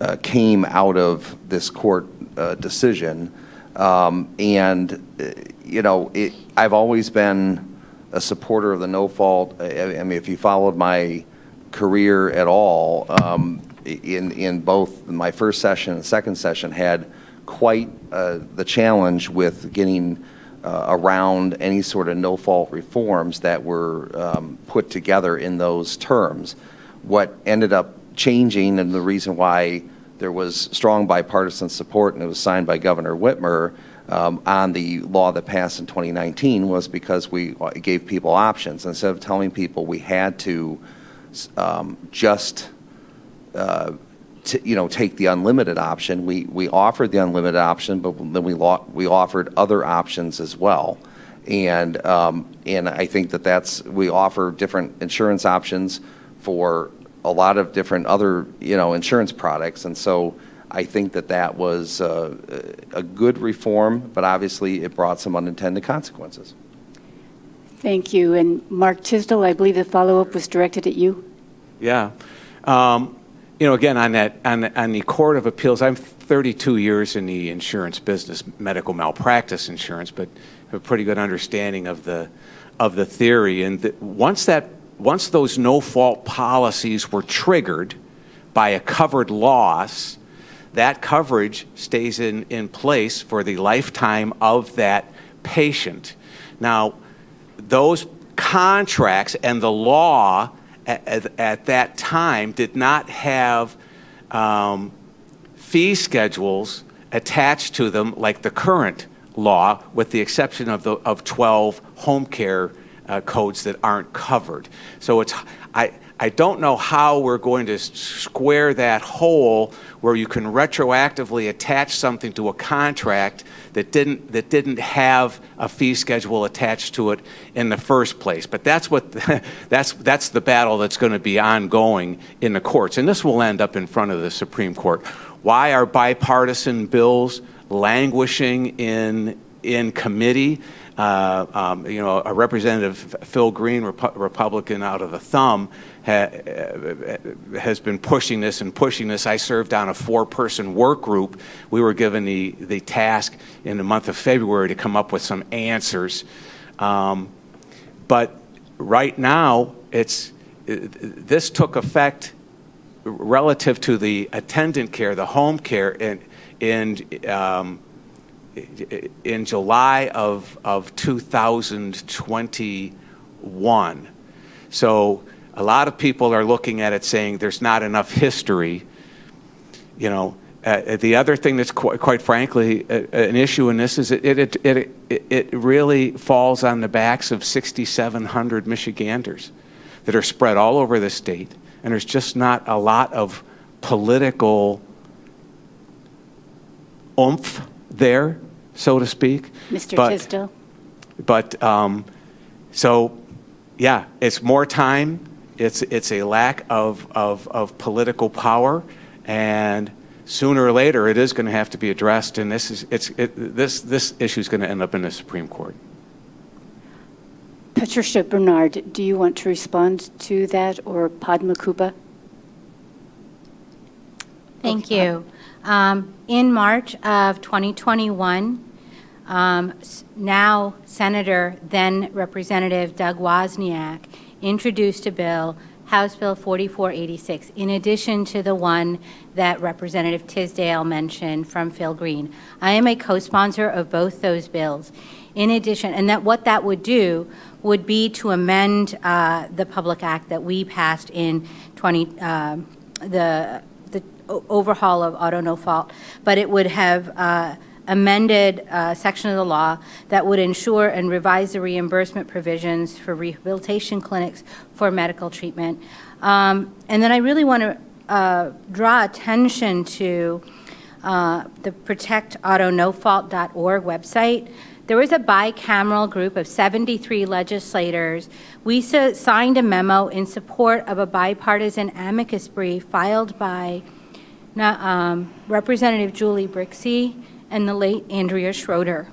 uh, came out of this court uh, decision. Um, And, you know, it, I've always been a supporter of the no fault. I I mean, if you followed my career at all, um, in, in both my first session and second session, had quite uh, the challenge with getting uh, around any sort of no-fault reforms that were um, put together in those terms. What ended up changing, and the reason why there was strong bipartisan support, and it was signed by Governor Whitmer um, on the law that passed in 2019, was because we gave people options. Instead of telling people we had to um, just uh, you know, take the unlimited option. We, we offered the unlimited option, but then we, we offered other options as well. And, um, and I think that that's, we offer different insurance options for a lot of different other, you know, insurance products. And so I think that that was uh, a good reform, but obviously it brought some unintended consequences. Thank you. And Mark Tisdel, I believe the follow-up was directed at you? Yeah. Um, you know, again, on that, on the, on the Court of Appeals, I'm 32 years in the insurance business, medical malpractice insurance, but have a pretty good understanding of the, of the theory. And the, once that, once those no-fault policies were triggered by a covered loss, that coverage stays in, in place for the lifetime of that patient. Now, those contracts and the law at, at that time did not have um, fee schedules attached to them like the current law, with the exception of, the, of 12 home care uh, codes that aren't covered. So it's, I, I don't know how we're going to square that hole where you can retroactively attach something to a contract that didn't that didn't have a fee schedule attached to it in the first place. But that's what that's that's the battle that's going to be ongoing in the courts, and this will end up in front of the Supreme Court. Why are bipartisan bills languishing in in committee? Uh, um, you know, a representative Phil Green, Repu Republican out of the Thumb, ha has been pushing this and pushing this. I served on a four-person work group. We were given the the task in the month of February to come up with some answers. Um, but right now, it's this took effect relative to the attendant care, the home care, and, in um, in July of, of 2021. So a lot of people are looking at it saying there's not enough history. You know, uh, the other thing that's qu quite frankly uh, an issue in this is it, it, it, it, it really falls on the backs of 6,700 Michiganders that are spread all over the state. And there's just not a lot of political oomph there, so to speak. Mr. But, Tisdel? But, um, so, yeah, it's more time. It's, it's a lack of, of, of political power. And sooner or later, it is going to have to be addressed. And this, is, it's, it, this, this issue is going to end up in the Supreme Court. Patricia Bernard, do you want to respond to that, or Padma Kuppa? Thank you. Um, in March of 2021, um, now Senator, then Representative Doug Wozniak, introduced a bill, House Bill 4486, in addition to the one that Representative Tisdel mentioned from Phil Green. I am a co-sponsor of both those bills. In addition, and that what that would do would be to amend uh, the Public Act that we passed in 20, uh, the overhaul of auto no fault, but it would have uh, amended uh, section of the law that would ensure and revise the reimbursement provisions for rehabilitation clinics for medical treatment. Um, and then I really want to uh, draw attention to uh, the protectautonofault.org website, there was a bicameral group of 73 legislators. We so- signed a memo in support of a bipartisan amicus brief filed by um, Representative Julie Brixie and the late Andrea Schroeder.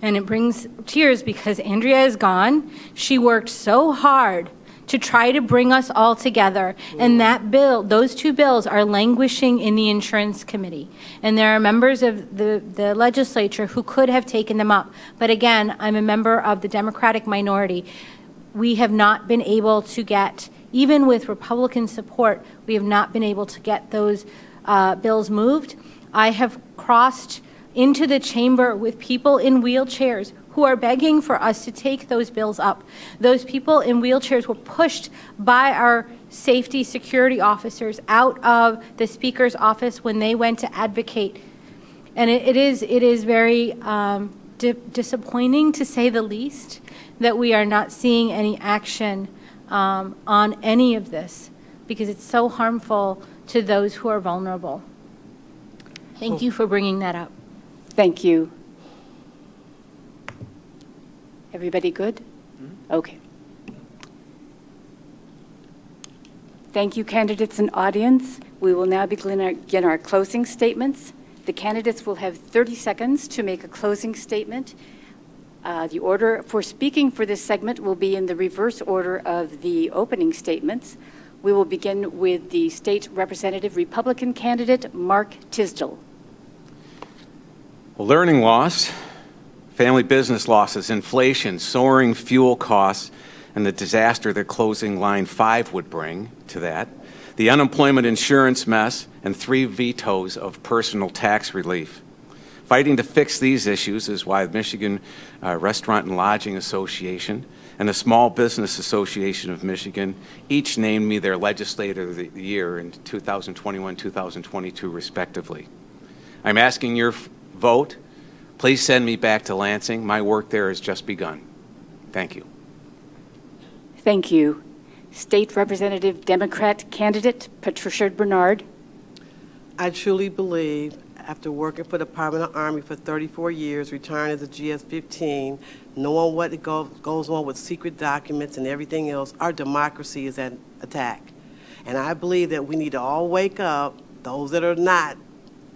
And it brings tears because Andrea is gone. She worked so hard to try to bring us all together. And that bill, those two bills are languishing in the insurance committee. And there are members of the, the legislature who could have taken them up. But again, I'm a member of the Democratic minority. We have not been able to get, even with Republican support, we have not been able to get those uh, bills moved. I have crossed into the chamber with people in wheelchairs who are begging for us to take those bills up. Those people in wheelchairs were pushed by our safety security officers out of the speaker's office when they went to advocate. And it, it is it is very um, di- disappointing to say the least that we are not seeing any action um, on any of this because it's so harmful to those who are vulnerable. Thank you for bringing that up. Thank you. Everybody good? Okay. Thank you, candidates and audience. We will now begin our, begin our closing statements. The candidates will have 30 seconds to make a closing statement. Uh, The order for speaking for this segment will be in the reverse order of the opening statements. We will begin with the State Representative Republican candidate, Mark Tisdel. Well, learning loss, family business losses, inflation, soaring fuel costs, and the disaster that closing line five would bring to that, the unemployment insurance mess, and three vetoes of personal tax relief. Fighting to fix these issues is why the Michigan uh, Restaurant and Lodging Association and the Small Business Association of Michigan each named me their legislator of the year in 2021 2022, respectively. I'm asking your vote. Please send me back to Lansing. My work there has just begun. Thank you. Thank you. State Representative Democrat candidate Patricia Bernard. I truly believe, after working for the Department of Army for 34 years, retiring as a GS-15, knowing what go, goes on with secret documents and everything else, our democracy is at attack. And I believe that we need to all wake up, those that are not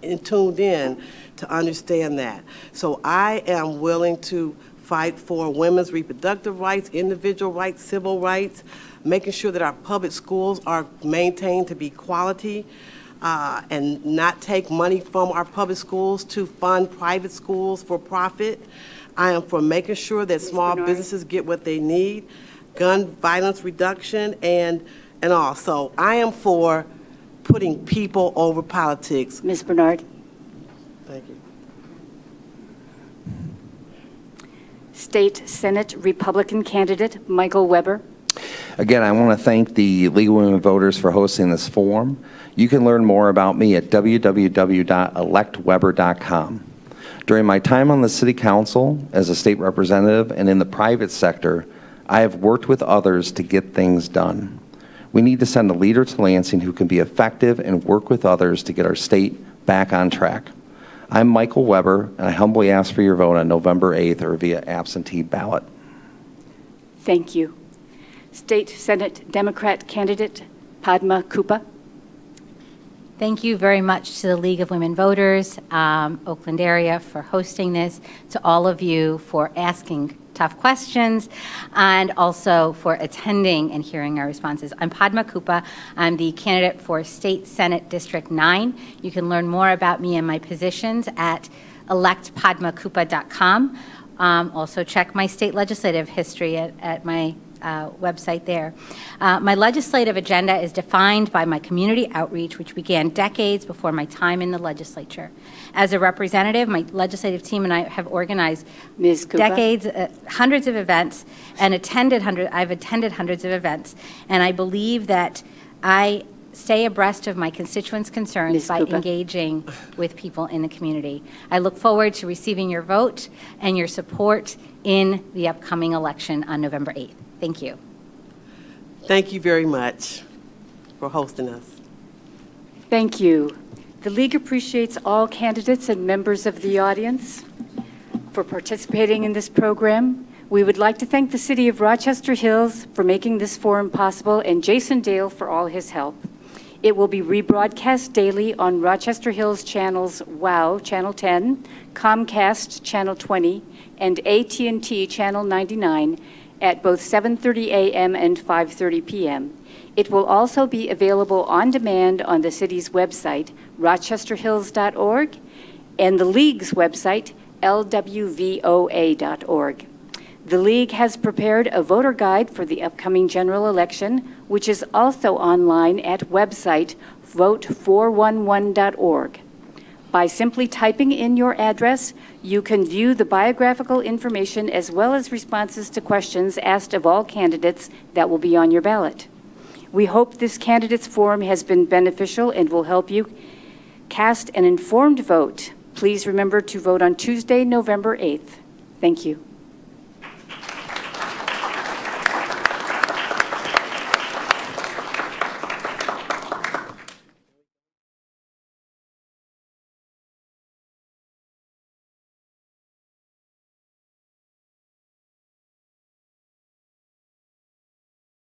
in, tuned in, to understand that. So I am willing to fight for women's reproductive rights, individual rights, civil rights, making sure that our public schools are maintained to be quality, uh, and not take money from our public schools to fund private schools for profit. I am for making sure that small businesses get what they need, gun violence reduction, and, and all. So I am for putting people over politics. Ms. Bernard. Thank you. State Senate Republican candidate Michael Webber. Again, I want to thank the League of Women Voters for hosting this forum. You can learn more about me at www.electwebber.com. During my time on the City Council as a state representative and in the private sector, I have worked with others to get things done. We need to send a leader to Lansing who can be effective and work with others to get our state back on track. I'm Michael Webber, and I humbly ask for your vote on November 8th or via absentee ballot. Thank you. State Senate Democrat candidate Padma Kuppa. Thank you very much to the League of Women Voters, um, Oakland area for hosting this, to all of you for asking tough questions, and also for attending and hearing our responses. I'm Padma Kuppa. I'm the candidate for State Senate District 9. You can learn more about me and my positions at electpadmakuppa.com. Um, also, check my state legislative history at, at my uh, website there. Uh, my legislative agenda is defined by my community outreach, which began decades before my time in the legislature. As a representative, my legislative team and I have organized. Decades, uh, hundreds of events, and attended hundred. I've attended hundreds of events, and I believe that I stay abreast of my constituents' concerns Ms. by Kuppa? engaging with people in the community. I look forward to receiving your vote and your support in the upcoming election on November 8th. Thank you. Thank you very much for hosting us. Thank you. The League appreciates all candidates and members of the audience for participating in this program. We would like to thank the City of Rochester Hills for making this forum possible and Jason Dale for all his help. It will be rebroadcast daily on Rochester Hills channels WOW Channel 10, Comcast Channel 20, and AT&T Channel 99 at both 7:30 a.m. and 5:30 p.m. It will also be available on demand on the city's website, rochesterhills.org, and the League's website, lwvoa.org. The League has prepared a voter guide for the upcoming general election, which is also online at website vote411.org. By simply typing in your address, you can view the biographical information as well as responses to questions asked of all candidates that will be on your ballot. We hope this candidates forum has been beneficial and will help you cast an informed vote. Please remember to vote on Tuesday, November 8th. Thank you.